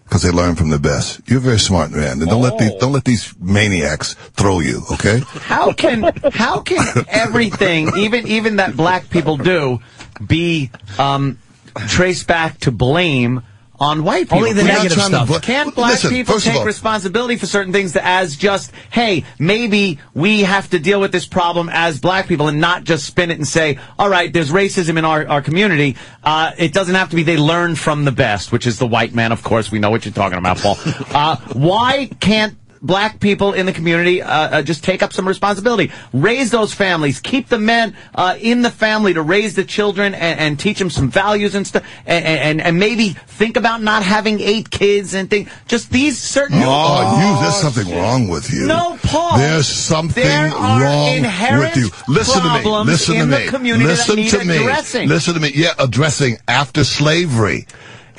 [SPEAKER 3] because they learn from the best. You're a very smart man, and don't let these don't let these maniacs throw you. Okay?
[SPEAKER 4] How can how can everything, even even that black people do, be um, traced back to blame on white people?
[SPEAKER 1] Only the
[SPEAKER 3] We're
[SPEAKER 1] negative stuff.
[SPEAKER 4] Can't black
[SPEAKER 3] Listen,
[SPEAKER 4] people take
[SPEAKER 3] all-
[SPEAKER 4] responsibility for certain things as just, hey, maybe we have to deal with this problem as black people and not just spin it and say, all right, there's racism in our, our community. Uh, it doesn't have to be they learn from the best, which is the white man, of course. We know what you're talking about, Paul. Uh, why can't black people in the community uh, uh, just take up some responsibility raise those families keep the men uh, in the family to raise the children and, and teach them some values and stuff and, and, and maybe think about not having eight kids and think just these certain
[SPEAKER 3] Oh, you, there's something wrong with you.
[SPEAKER 4] No, Paul.
[SPEAKER 3] There's something
[SPEAKER 4] There
[SPEAKER 3] wrong with you. Listen to me. Listen to me. Listen to me.
[SPEAKER 4] addressing.
[SPEAKER 3] Listen to me. Yeah, addressing after slavery.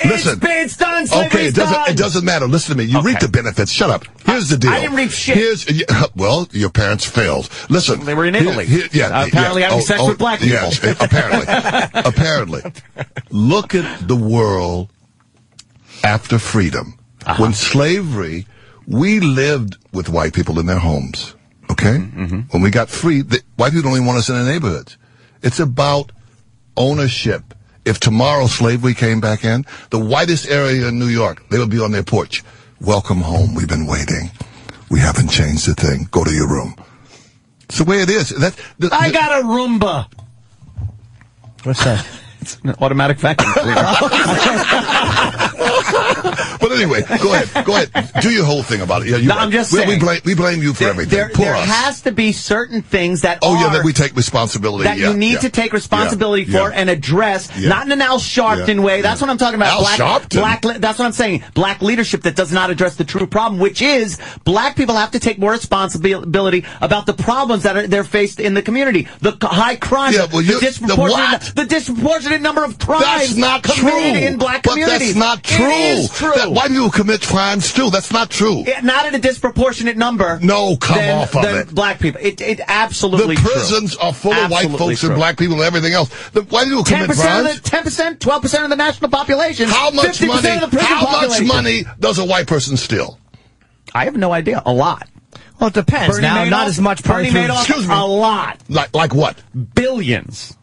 [SPEAKER 3] Listen.
[SPEAKER 4] it's, it's done
[SPEAKER 3] Okay, it doesn't.
[SPEAKER 4] done.
[SPEAKER 3] It doesn't matter. Listen to me. You
[SPEAKER 4] Okay.
[SPEAKER 3] reap the benefits. Shut up. Here's the deal.
[SPEAKER 4] I didn't reap shit.
[SPEAKER 3] Here's well, your parents failed. Listen,
[SPEAKER 4] They were in Italy.
[SPEAKER 3] here- yeah,
[SPEAKER 4] Uh, apparently
[SPEAKER 3] yeah. Oh,
[SPEAKER 4] having sex with black people.
[SPEAKER 3] Yes, apparently. apparently, look at the world after freedom.
[SPEAKER 4] Uh-huh.
[SPEAKER 3] When slavery, we lived with white people in their homes. Okay,
[SPEAKER 4] Mm-hmm,
[SPEAKER 3] when we got free, the, white people don't even want us in their neighborhoods. It's about ownership. If tomorrow slavery came back in, the whitest area in New York, they would be on their porch. Welcome home. We've been waiting. We haven't changed a thing. Go to your room. It's the way it is. That, the,
[SPEAKER 4] I got a Roomba.
[SPEAKER 1] What's that?
[SPEAKER 4] It's an automatic vacuum cleaner.
[SPEAKER 3] But anyway, go ahead. Go ahead. Do your whole thing about it. Yeah, you
[SPEAKER 4] No, I'm just
[SPEAKER 3] we, we blame we blame you for
[SPEAKER 4] there
[SPEAKER 3] everything.
[SPEAKER 4] there,
[SPEAKER 3] Poor
[SPEAKER 4] there
[SPEAKER 3] us.
[SPEAKER 4] has to be certain things that
[SPEAKER 3] oh yeah, that we take responsibility.
[SPEAKER 4] that
[SPEAKER 3] yeah,
[SPEAKER 4] you need
[SPEAKER 3] yeah.
[SPEAKER 4] to take responsibility for and address, not in an Al Sharpton way. That's what I'm talking about.
[SPEAKER 3] Al
[SPEAKER 4] black,
[SPEAKER 3] Sharpton?
[SPEAKER 4] black. That's what I'm saying. Black leadership that does not address the true problem, which is black people have to take more responsibility about the problems that are they're faced in the community. The high crime,
[SPEAKER 3] Yeah, well,
[SPEAKER 4] the,
[SPEAKER 3] you- the
[SPEAKER 4] disproportionate, the disproportionate number of crimes
[SPEAKER 3] That's not true.
[SPEAKER 4] in black
[SPEAKER 3] but that's not true.
[SPEAKER 4] It is true.
[SPEAKER 3] That white people commit crimes too. That's not true.
[SPEAKER 4] Yeah, not at a disproportionate number.
[SPEAKER 3] No, come
[SPEAKER 4] than,
[SPEAKER 3] off of
[SPEAKER 4] than
[SPEAKER 3] it.
[SPEAKER 4] Black people. It, it
[SPEAKER 3] The
[SPEAKER 4] absolutely
[SPEAKER 3] prisons
[SPEAKER 4] true.
[SPEAKER 3] are full of white
[SPEAKER 4] Absolutely
[SPEAKER 3] folks and black people and everything else. The white people
[SPEAKER 4] Ten
[SPEAKER 3] commit
[SPEAKER 4] percent
[SPEAKER 3] crimes.
[SPEAKER 4] ten percent, twelve percent of the national population.
[SPEAKER 3] how much
[SPEAKER 4] 50%
[SPEAKER 3] money?
[SPEAKER 4] Of the prison
[SPEAKER 3] How much money does a white person steal?
[SPEAKER 4] I have no idea. A lot.
[SPEAKER 1] Well, it depends.
[SPEAKER 4] Bernie
[SPEAKER 1] now,
[SPEAKER 4] Madoff-
[SPEAKER 1] not as much
[SPEAKER 4] Bernie
[SPEAKER 1] probably
[SPEAKER 4] Madoff.
[SPEAKER 3] Excuse me.
[SPEAKER 4] A lot.
[SPEAKER 3] Like like what?
[SPEAKER 4] Billions.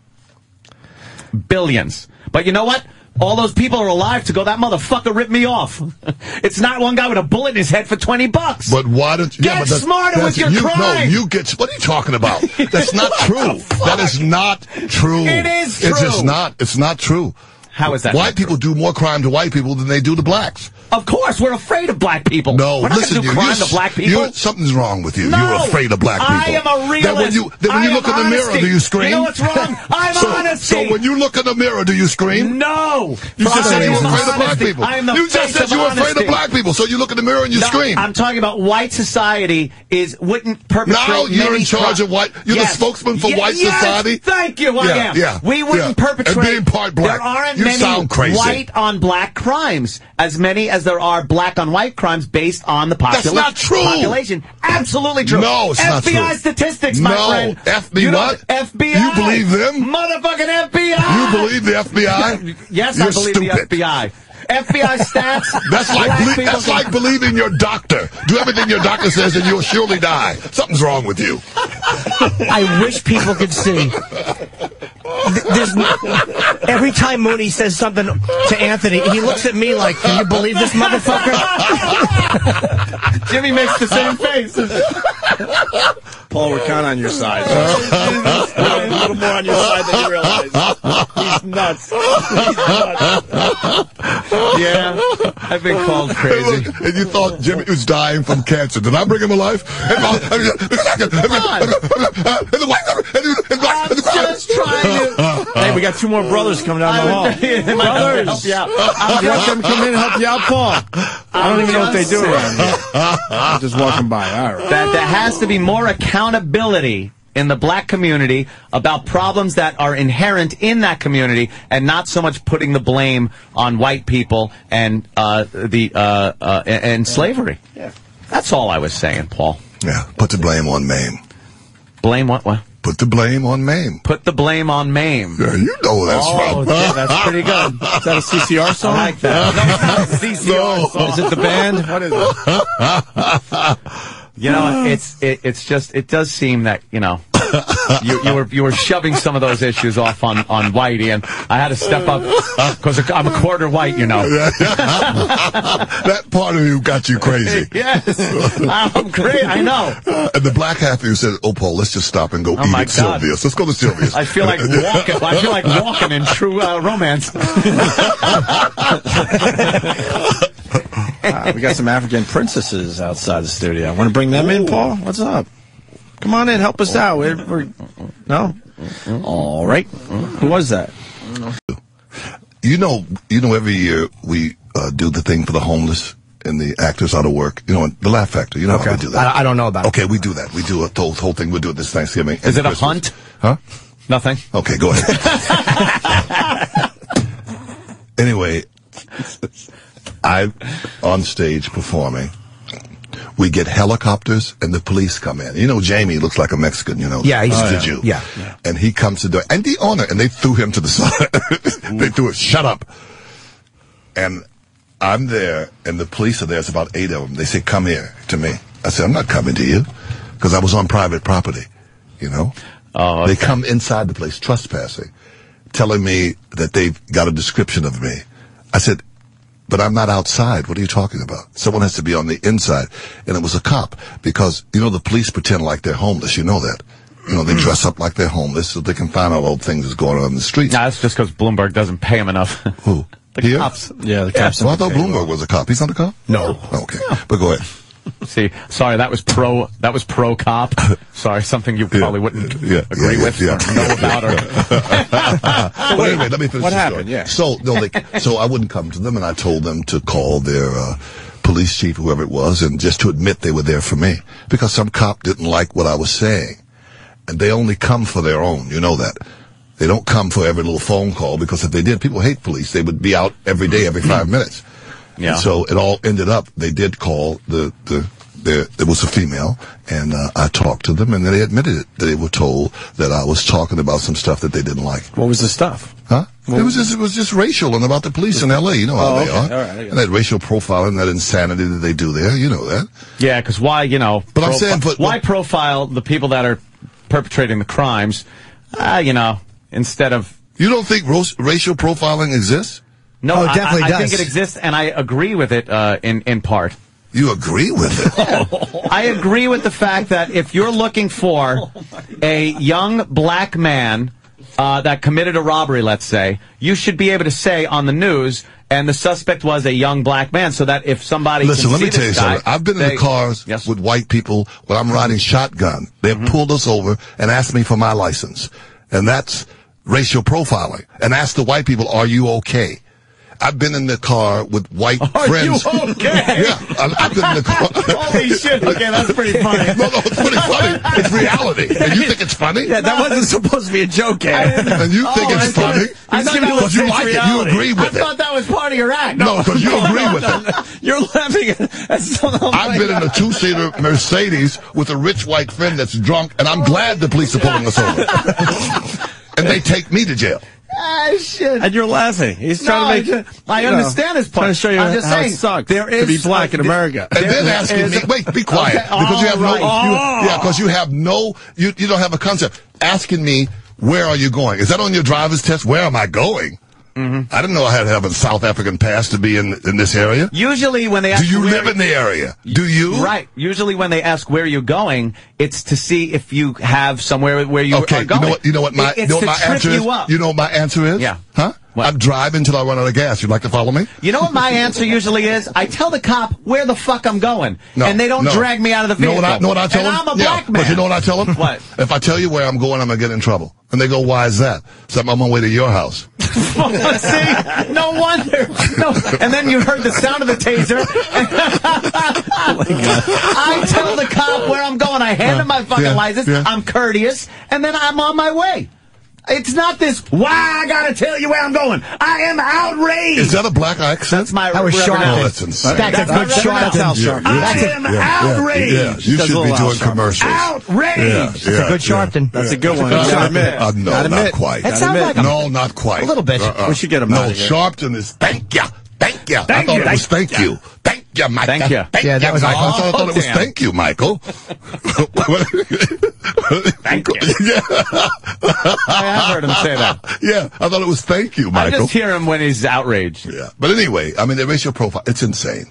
[SPEAKER 4] Billions. But you know what? All those people are alive to go. That motherfucker ripped me off. it's not one guy with a bullet in his head for twenty bucks.
[SPEAKER 3] But why don't you?
[SPEAKER 4] Get
[SPEAKER 3] but that's-
[SPEAKER 4] smarter
[SPEAKER 3] that's-
[SPEAKER 4] with your
[SPEAKER 3] you,
[SPEAKER 4] crime.
[SPEAKER 3] No, you get. What are you talking about? That's not true. that is not true.
[SPEAKER 4] It is
[SPEAKER 3] It's just
[SPEAKER 4] true.
[SPEAKER 3] not. It's not true.
[SPEAKER 4] How is that
[SPEAKER 3] White
[SPEAKER 4] not
[SPEAKER 3] people do more crime to white people than they do to blacks.
[SPEAKER 4] Of course, we're afraid of black people.
[SPEAKER 3] No,
[SPEAKER 4] we're not
[SPEAKER 3] listen,
[SPEAKER 4] do
[SPEAKER 3] you,
[SPEAKER 4] crime
[SPEAKER 3] you,
[SPEAKER 4] to black people.
[SPEAKER 3] something's wrong with you.
[SPEAKER 4] No,
[SPEAKER 3] You're afraid of black people.
[SPEAKER 4] I am a realist.
[SPEAKER 3] That when you, that when
[SPEAKER 4] I
[SPEAKER 3] you look in the mirror, do you scream?
[SPEAKER 4] You know what's wrong? I'm
[SPEAKER 3] so,
[SPEAKER 4] honesty.
[SPEAKER 3] So when you look in the mirror, do you scream?
[SPEAKER 4] No,
[SPEAKER 3] You just said you were afraid of black people.
[SPEAKER 4] I am the
[SPEAKER 3] You just said you were afraid of black people, so you look in the mirror and you
[SPEAKER 4] No,
[SPEAKER 3] scream.
[SPEAKER 4] I'm talking about white society is wouldn't perpetrate.
[SPEAKER 3] Now you're in charge
[SPEAKER 4] cri-
[SPEAKER 3] of white- you're the spokesman for white
[SPEAKER 4] yes,
[SPEAKER 3] society?
[SPEAKER 4] Thank you. I
[SPEAKER 3] Yeah,
[SPEAKER 4] am.
[SPEAKER 3] yeah,
[SPEAKER 4] We wouldn't perpetrate.
[SPEAKER 3] And being part black.
[SPEAKER 4] There aren't many white on black crimes as many as there are black on white crimes based on the
[SPEAKER 3] population.
[SPEAKER 4] That's
[SPEAKER 3] not true.
[SPEAKER 4] population. Absolutely true.
[SPEAKER 3] No, it's not true.
[SPEAKER 4] FBI statistics, my
[SPEAKER 3] No.
[SPEAKER 4] friend.
[SPEAKER 3] FB
[SPEAKER 4] you know-
[SPEAKER 3] what?
[SPEAKER 4] FBI.
[SPEAKER 3] You believe them?
[SPEAKER 4] Motherfucking FBI.
[SPEAKER 3] you believe the FBI?
[SPEAKER 4] Yes,
[SPEAKER 3] You're
[SPEAKER 4] I believe
[SPEAKER 3] stupid.
[SPEAKER 4] the FBI. FBI stats.
[SPEAKER 3] That's like
[SPEAKER 4] black
[SPEAKER 3] belie-
[SPEAKER 4] people
[SPEAKER 3] that's
[SPEAKER 4] can-
[SPEAKER 3] like believing your doctor. Do everything your doctor says, and you'll surely die. Something's wrong with you.
[SPEAKER 1] I wish people could see. Th- There's every time Mooney says something to Anthony, he looks at me like, "Can you believe this motherfucker?"
[SPEAKER 4] Jimmy makes the same face.
[SPEAKER 2] Paul, we're kind of on your side. a, little, more on your side than you realize. He's nuts. He's nuts.
[SPEAKER 4] Yeah, I've been called
[SPEAKER 3] Hey,
[SPEAKER 4] crazy.
[SPEAKER 3] look, and you thought Jimmy was dying from cancer. Did I bring him alive?
[SPEAKER 4] I'm just trying to.
[SPEAKER 2] Hey, we got two more brothers coming down the hall.
[SPEAKER 4] Brothers,
[SPEAKER 2] Brothers.
[SPEAKER 4] yeah.
[SPEAKER 2] You want them to come in and help you out, Paul? I don't even know what they do around here. I'm just walking by. All right.
[SPEAKER 4] that there has to be more accountability in the black community about problems that are inherent in that community and not so much putting the blame on white people and uh, the uh, uh, and, and slavery.
[SPEAKER 2] Yeah.
[SPEAKER 4] That's all I was saying, Paul.
[SPEAKER 3] Yeah, put the blame on Mame.
[SPEAKER 4] Blame what? what?
[SPEAKER 3] Put the blame on Mame.
[SPEAKER 4] Put the blame on Mame.
[SPEAKER 3] Yeah, you know that's
[SPEAKER 4] Oh,
[SPEAKER 3] from.
[SPEAKER 4] yeah, that's pretty good.
[SPEAKER 2] Is that a CCR song?
[SPEAKER 4] I like that. No, it's not a CCR song.
[SPEAKER 2] Is it the band? What is it?
[SPEAKER 4] You know, it's it, it's just it does seem that you know you, you were you were shoving some of those issues off on on Whitey, and I had to step up because I'm a quarter white, you know.
[SPEAKER 3] that part of you got you crazy.
[SPEAKER 4] yes, I'm great. I know.
[SPEAKER 3] And the black half of you said, "Oh, Paul, let's just stop and go
[SPEAKER 4] Oh,
[SPEAKER 3] eat at
[SPEAKER 4] God.
[SPEAKER 3] Sylvia's. Let's go to Sylvia's."
[SPEAKER 4] I feel like walking. I feel like walking in true uh, romance.
[SPEAKER 2] Ah, we got some African princesses outside the studio. Want to bring them in, Paul? What's up? Come on in, help us out. We're, we're, no? All right. Who was that?
[SPEAKER 3] You know, you know, every year we uh, do the thing for the homeless and the actors out of work. You know, the Laugh Factor. You know how we do that.
[SPEAKER 1] I, I don't know about it.
[SPEAKER 3] Okay, we do that. We do a whole, whole thing. We'll do it this Thanksgiving.
[SPEAKER 4] Is
[SPEAKER 3] and
[SPEAKER 4] it a hunt?
[SPEAKER 3] Huh?
[SPEAKER 4] Nothing.
[SPEAKER 3] Okay, go ahead. anyway, I on stage performing. We get helicopters and the police come in. You know, Jamie looks like a Mexican. You know,
[SPEAKER 1] Yeah, he's-
[SPEAKER 3] he's
[SPEAKER 1] Oh,
[SPEAKER 3] the
[SPEAKER 1] yeah.
[SPEAKER 3] Jew.
[SPEAKER 1] Yeah.
[SPEAKER 3] and he comes to the door, and the owner, and they threw him to the side. they threw it. Shut up. And I'm there, and the police are there. It's about eight of them. They say, "Come here to me." I said, "I'm not coming to you," because I was on private property. You know.
[SPEAKER 4] Oh,
[SPEAKER 3] They come inside the place, trespassing, telling me that they've got a description of me. I said, but I'm not outside. What are you talking about? Someone has to be on the inside. And it was a cop because, you know, the police pretend like they're homeless. You know that. You know, they hmm. dress up like they're homeless so they can find out all the things that's going on in the streets.
[SPEAKER 4] Nah, that's just because Bloomberg doesn't pay him enough.
[SPEAKER 3] Who?
[SPEAKER 4] the
[SPEAKER 3] Here?
[SPEAKER 4] cops.
[SPEAKER 2] Yeah, the cops.
[SPEAKER 3] Well, I thought Bloomberg was a cop. He's not a cop?
[SPEAKER 1] No.
[SPEAKER 3] Okay. But go ahead.
[SPEAKER 4] See, sorry, that was pro. That was pro cop. Sorry, something you probably wouldn't
[SPEAKER 3] Yeah,
[SPEAKER 4] agree
[SPEAKER 3] yeah,
[SPEAKER 4] with
[SPEAKER 3] yeah,
[SPEAKER 4] or
[SPEAKER 3] yeah.
[SPEAKER 4] know about. Or
[SPEAKER 3] But anyway, let me finish
[SPEAKER 2] what happened?
[SPEAKER 3] story.
[SPEAKER 2] Yeah.
[SPEAKER 3] So no, they, so I wouldn't come to them, and I told them to call their uh, police chief, whoever it was, and just to admit they were there for me because some cop didn't like what I was saying, and they only come for their own. You know that. They don't come for every little phone call because if they did, people hate police. They would be out every day, every five minutes.
[SPEAKER 4] Yeah.
[SPEAKER 3] And so it all ended up. They did call the the. There, there was a female, and uh, I talked to them, and they admitted it. They were told that I was talking about some stuff that they didn't like.
[SPEAKER 2] What was the stuff?
[SPEAKER 3] Huh? it was just it was just racial and about the police in L.A. You know how
[SPEAKER 2] Oh,
[SPEAKER 3] they
[SPEAKER 2] okay.
[SPEAKER 3] are,
[SPEAKER 2] All right,
[SPEAKER 3] and that racial profiling, that insanity that they do there. You know that.
[SPEAKER 4] yeah, because why, you know?
[SPEAKER 3] But I'm saying, but-
[SPEAKER 4] why profile the people that are perpetrating the crimes? Uh, you know, instead of
[SPEAKER 3] You don't think ro- racial profiling exists?
[SPEAKER 4] No,
[SPEAKER 1] Oh, it
[SPEAKER 4] I-
[SPEAKER 1] definitely
[SPEAKER 4] I, I
[SPEAKER 1] does.
[SPEAKER 4] think it exists, and I agree with it uh, in in part.
[SPEAKER 3] You agree with it?
[SPEAKER 4] I agree with the fact that if you're looking for a young black man uh, that committed a robbery, let's say, you should be able to say on the news, and the suspect was a young black man, so that if somebody
[SPEAKER 3] Listen,
[SPEAKER 4] can
[SPEAKER 3] let
[SPEAKER 4] see
[SPEAKER 3] me tell you
[SPEAKER 4] guy,
[SPEAKER 3] something. I've been in the cars
[SPEAKER 4] Yes.
[SPEAKER 3] with white people when I'm riding shotgun. They've
[SPEAKER 4] Mm-hmm.
[SPEAKER 3] pulled us over and asked me for my license, and that's racial profiling. And ask the white people, "Are you okay?" I've been in the car with white
[SPEAKER 4] Are
[SPEAKER 3] friends.
[SPEAKER 4] you okay?
[SPEAKER 3] yeah, I- I've been in the car.
[SPEAKER 4] Holy shit! Okay, that's pretty funny.
[SPEAKER 3] no, no, it's pretty funny. It's reality. And you think it's funny?
[SPEAKER 2] Yeah, that wasn't supposed to be a joke, Ed.
[SPEAKER 3] And you think
[SPEAKER 4] Oh,
[SPEAKER 3] it's
[SPEAKER 4] I thought-
[SPEAKER 3] funny?
[SPEAKER 4] I thought that
[SPEAKER 3] Because
[SPEAKER 4] was
[SPEAKER 3] you
[SPEAKER 4] his
[SPEAKER 3] like it. You
[SPEAKER 4] reality.
[SPEAKER 3] agree
[SPEAKER 4] I
[SPEAKER 3] with it.
[SPEAKER 4] thought that was part of your act.
[SPEAKER 3] No, because you agree with it.
[SPEAKER 2] You're laughing at somehow.
[SPEAKER 3] I've been in a two-seater Mercedes with a rich white friend that's drunk, and I'm glad the police are pulling us over. and they take me to jail.
[SPEAKER 4] Ah, shit.
[SPEAKER 2] And you're laughing. He's
[SPEAKER 4] No,
[SPEAKER 2] trying to
[SPEAKER 4] I
[SPEAKER 2] make.
[SPEAKER 4] ju- I
[SPEAKER 2] you know,
[SPEAKER 4] understand his point.
[SPEAKER 2] Trying to show you
[SPEAKER 4] I'm just
[SPEAKER 2] how
[SPEAKER 4] saying,
[SPEAKER 2] it sucks
[SPEAKER 4] there
[SPEAKER 2] to be black
[SPEAKER 4] uh,
[SPEAKER 2] in America.
[SPEAKER 3] And then
[SPEAKER 4] There
[SPEAKER 3] asking
[SPEAKER 4] is
[SPEAKER 3] me, wait, be quiet,
[SPEAKER 4] Okay,
[SPEAKER 3] because you have no,
[SPEAKER 4] all right.
[SPEAKER 3] you, yeah, because you have no, you you don't have a concept. Asking me, where are you going? Is that on your driver's test? Where am I going?
[SPEAKER 4] Mm-hmm.
[SPEAKER 3] I didn't know I had to have a South African pass to be in in this area.
[SPEAKER 4] Usually when they ask
[SPEAKER 3] Do you live in the area? Do you?
[SPEAKER 4] Right. Usually when they ask where you're going, it's to see if you have somewhere where you
[SPEAKER 3] Okay,
[SPEAKER 4] are
[SPEAKER 3] you
[SPEAKER 4] going.
[SPEAKER 3] know what? You know what my
[SPEAKER 4] It-
[SPEAKER 3] you know what my answer
[SPEAKER 4] you
[SPEAKER 3] is. You know what my answer is?
[SPEAKER 4] Yeah.
[SPEAKER 3] Huh?
[SPEAKER 4] What?
[SPEAKER 3] I'm driving until I run out of gas. You'd like to follow me?
[SPEAKER 4] You know what my answer usually is? I tell the cop where the fuck I'm going,
[SPEAKER 3] No,
[SPEAKER 4] and they don't
[SPEAKER 3] no.
[SPEAKER 4] drag me out of the
[SPEAKER 3] Know
[SPEAKER 4] vehicle.
[SPEAKER 3] what I, know what I tell
[SPEAKER 4] and
[SPEAKER 3] them?
[SPEAKER 4] I'm a
[SPEAKER 3] Yeah,
[SPEAKER 4] black man.
[SPEAKER 3] But you know what I tell them?
[SPEAKER 4] What?
[SPEAKER 3] If I tell you where I'm going, I'm gonna get in trouble. And they go, "Why is that?" So I'm on my way to your house.
[SPEAKER 4] See, no wonder. No, and then you heard the sound of the taser. I tell the cop where I'm going. I hand him my fucking
[SPEAKER 3] Yeah,
[SPEAKER 4] license.
[SPEAKER 3] yeah.
[SPEAKER 4] I'm courteous, and then I'm on my way. It's not this. Why I gotta tell you where I'm going? I am outraged.
[SPEAKER 3] Is that a black accent?
[SPEAKER 4] That's my.
[SPEAKER 1] That was
[SPEAKER 4] Reverend
[SPEAKER 1] Sharpton.
[SPEAKER 3] Oh,
[SPEAKER 4] Al.
[SPEAKER 3] that's insane.
[SPEAKER 1] That's a good
[SPEAKER 4] That's
[SPEAKER 1] shot.
[SPEAKER 4] Al
[SPEAKER 3] Yeah,
[SPEAKER 4] Sharpton.
[SPEAKER 3] yeah,
[SPEAKER 4] I am
[SPEAKER 3] yeah,
[SPEAKER 4] outraged.
[SPEAKER 3] Yeah, you should be doing
[SPEAKER 2] Al
[SPEAKER 3] commercials.
[SPEAKER 4] Outraged.
[SPEAKER 3] Yeah,
[SPEAKER 1] That's a
[SPEAKER 3] yeah,
[SPEAKER 1] good
[SPEAKER 3] yeah.
[SPEAKER 1] Sharpton.
[SPEAKER 2] That's a good one.
[SPEAKER 3] Uh,
[SPEAKER 2] admit.
[SPEAKER 3] uh, no,
[SPEAKER 2] Gotta
[SPEAKER 3] not quite.
[SPEAKER 1] That sounds like a-
[SPEAKER 3] No, not quite.
[SPEAKER 1] A little bit.
[SPEAKER 3] Uh-uh.
[SPEAKER 2] We should get him
[SPEAKER 3] No,
[SPEAKER 2] out of here.
[SPEAKER 3] Sharpton is thank you, thank you.
[SPEAKER 4] Thank I
[SPEAKER 3] thought
[SPEAKER 4] you.
[SPEAKER 3] it was thank you, thank you, Michael.
[SPEAKER 4] Thank you.
[SPEAKER 1] Yeah, that was
[SPEAKER 3] Michael. I
[SPEAKER 1] like-
[SPEAKER 3] thought, I thought it was
[SPEAKER 4] damn.
[SPEAKER 3] thank you, Michael.
[SPEAKER 4] Thank you.
[SPEAKER 3] Yeah,
[SPEAKER 4] I have heard him say that.
[SPEAKER 3] yeah. I thought it was thank you, Michael.
[SPEAKER 4] I
[SPEAKER 3] Michael.
[SPEAKER 4] just hear him when he's outraged.
[SPEAKER 3] Yeah. But anyway, I mean, the racial profile, it's insane.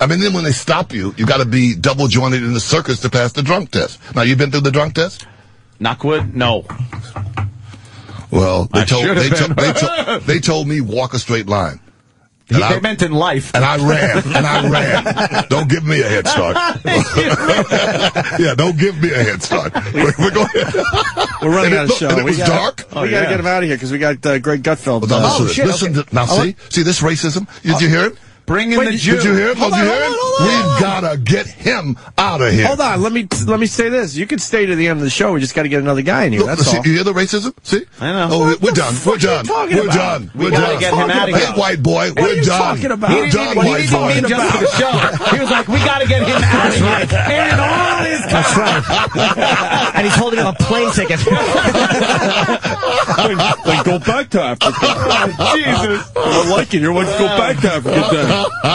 [SPEAKER 3] I mean, then when they stop you, you got to be double jointed in the circus to pass the drunk test. Now, you've been through the drunk test?
[SPEAKER 4] Knockwood? No.
[SPEAKER 3] Well, they
[SPEAKER 4] I
[SPEAKER 3] told they,
[SPEAKER 4] have
[SPEAKER 3] told
[SPEAKER 4] been.
[SPEAKER 3] they, told they told me walk a straight line.
[SPEAKER 4] He,
[SPEAKER 3] And I-
[SPEAKER 4] they meant in life.
[SPEAKER 3] And I ran, and I ran. Don't give me a head start. yeah, don't give me a head start. We're, we're going.
[SPEAKER 2] We're running out of show.
[SPEAKER 3] and it
[SPEAKER 2] We
[SPEAKER 3] was
[SPEAKER 2] gotta-
[SPEAKER 3] dark.
[SPEAKER 2] we got to
[SPEAKER 4] yeah.
[SPEAKER 2] get him out of here because we got uh, Greg Gutfeld.
[SPEAKER 3] Now,
[SPEAKER 2] uh,
[SPEAKER 3] listen,
[SPEAKER 1] Oh,
[SPEAKER 3] to
[SPEAKER 1] shit,
[SPEAKER 3] this. listen
[SPEAKER 1] okay.
[SPEAKER 3] to, now,
[SPEAKER 1] Oh,
[SPEAKER 3] see, see this racism. Did you hear it?
[SPEAKER 4] Bring in
[SPEAKER 3] Wait,
[SPEAKER 4] the Jew.
[SPEAKER 3] Did you hear it?
[SPEAKER 1] Hold
[SPEAKER 3] Did
[SPEAKER 1] on,
[SPEAKER 3] you hear
[SPEAKER 1] hold
[SPEAKER 3] it?
[SPEAKER 1] On, hold on.
[SPEAKER 3] We've gotta get him out of here.
[SPEAKER 2] Hold on, let me let me say this. You can stay to the end of the show. We just got to get another guy in here.
[SPEAKER 3] Look,
[SPEAKER 2] That's
[SPEAKER 3] see,
[SPEAKER 2] all.
[SPEAKER 3] you hear the racism? See?
[SPEAKER 4] I know.
[SPEAKER 3] Oh,
[SPEAKER 4] What
[SPEAKER 3] we're done. We're
[SPEAKER 2] are
[SPEAKER 3] done. We're
[SPEAKER 2] about?
[SPEAKER 3] done.
[SPEAKER 4] We
[SPEAKER 3] We're
[SPEAKER 4] gotta
[SPEAKER 3] done.
[SPEAKER 4] get him out of
[SPEAKER 3] Hey,
[SPEAKER 4] here.
[SPEAKER 3] white boy,
[SPEAKER 2] What are
[SPEAKER 3] we're
[SPEAKER 2] you
[SPEAKER 3] done.
[SPEAKER 2] talking about?
[SPEAKER 4] He
[SPEAKER 3] We're
[SPEAKER 4] didn't,
[SPEAKER 3] done,
[SPEAKER 4] even, he
[SPEAKER 3] white
[SPEAKER 4] didn't even
[SPEAKER 3] boy.
[SPEAKER 4] mean just for the show. He was like, we got to get him out of here. And all his
[SPEAKER 1] That's right. and he's holding up a plane ticket.
[SPEAKER 2] Then go back to Africa. Jesus. I like it. You want to go back to Africa then.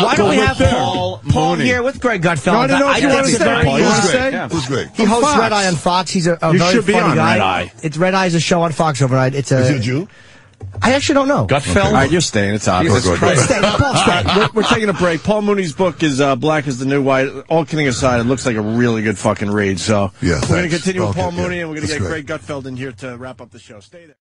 [SPEAKER 1] Why don't we have
[SPEAKER 2] there.
[SPEAKER 1] Paul, Paul
[SPEAKER 2] Mooney.
[SPEAKER 1] here with Greg Gutfeld?
[SPEAKER 2] No, I didn't know if you
[SPEAKER 1] think
[SPEAKER 2] wanted to
[SPEAKER 1] it's
[SPEAKER 2] stay,
[SPEAKER 1] very
[SPEAKER 2] Paul. You wanna
[SPEAKER 3] was
[SPEAKER 1] interesting.
[SPEAKER 2] stay?
[SPEAKER 3] great. It was great.
[SPEAKER 1] He hosts Red Eye on Fox. He's a, a
[SPEAKER 2] You
[SPEAKER 1] very
[SPEAKER 2] should be
[SPEAKER 1] funny
[SPEAKER 2] on
[SPEAKER 1] guy.
[SPEAKER 2] Red Eye.
[SPEAKER 1] It's Red Eye is a show on Fox overnight. It's a.
[SPEAKER 3] Is he a Jew?
[SPEAKER 1] I actually don't know.
[SPEAKER 4] Gutfeld.
[SPEAKER 2] All right, you're staying. It's obvious.
[SPEAKER 4] Jesus Christ.
[SPEAKER 1] Stay, Paul, stay.
[SPEAKER 2] we're, we're taking a break. Paul Mooney's book is uh, Black is the New White. All kidding aside, it looks like a really good fucking read. So
[SPEAKER 3] Yeah,
[SPEAKER 2] we're going to
[SPEAKER 3] thanks.
[SPEAKER 2] continue with
[SPEAKER 3] Okay,
[SPEAKER 2] Paul
[SPEAKER 3] yeah.
[SPEAKER 2] Mooney, and we're going to get
[SPEAKER 3] great.
[SPEAKER 2] Greg Gutfeld in here to wrap up the show. Stay there.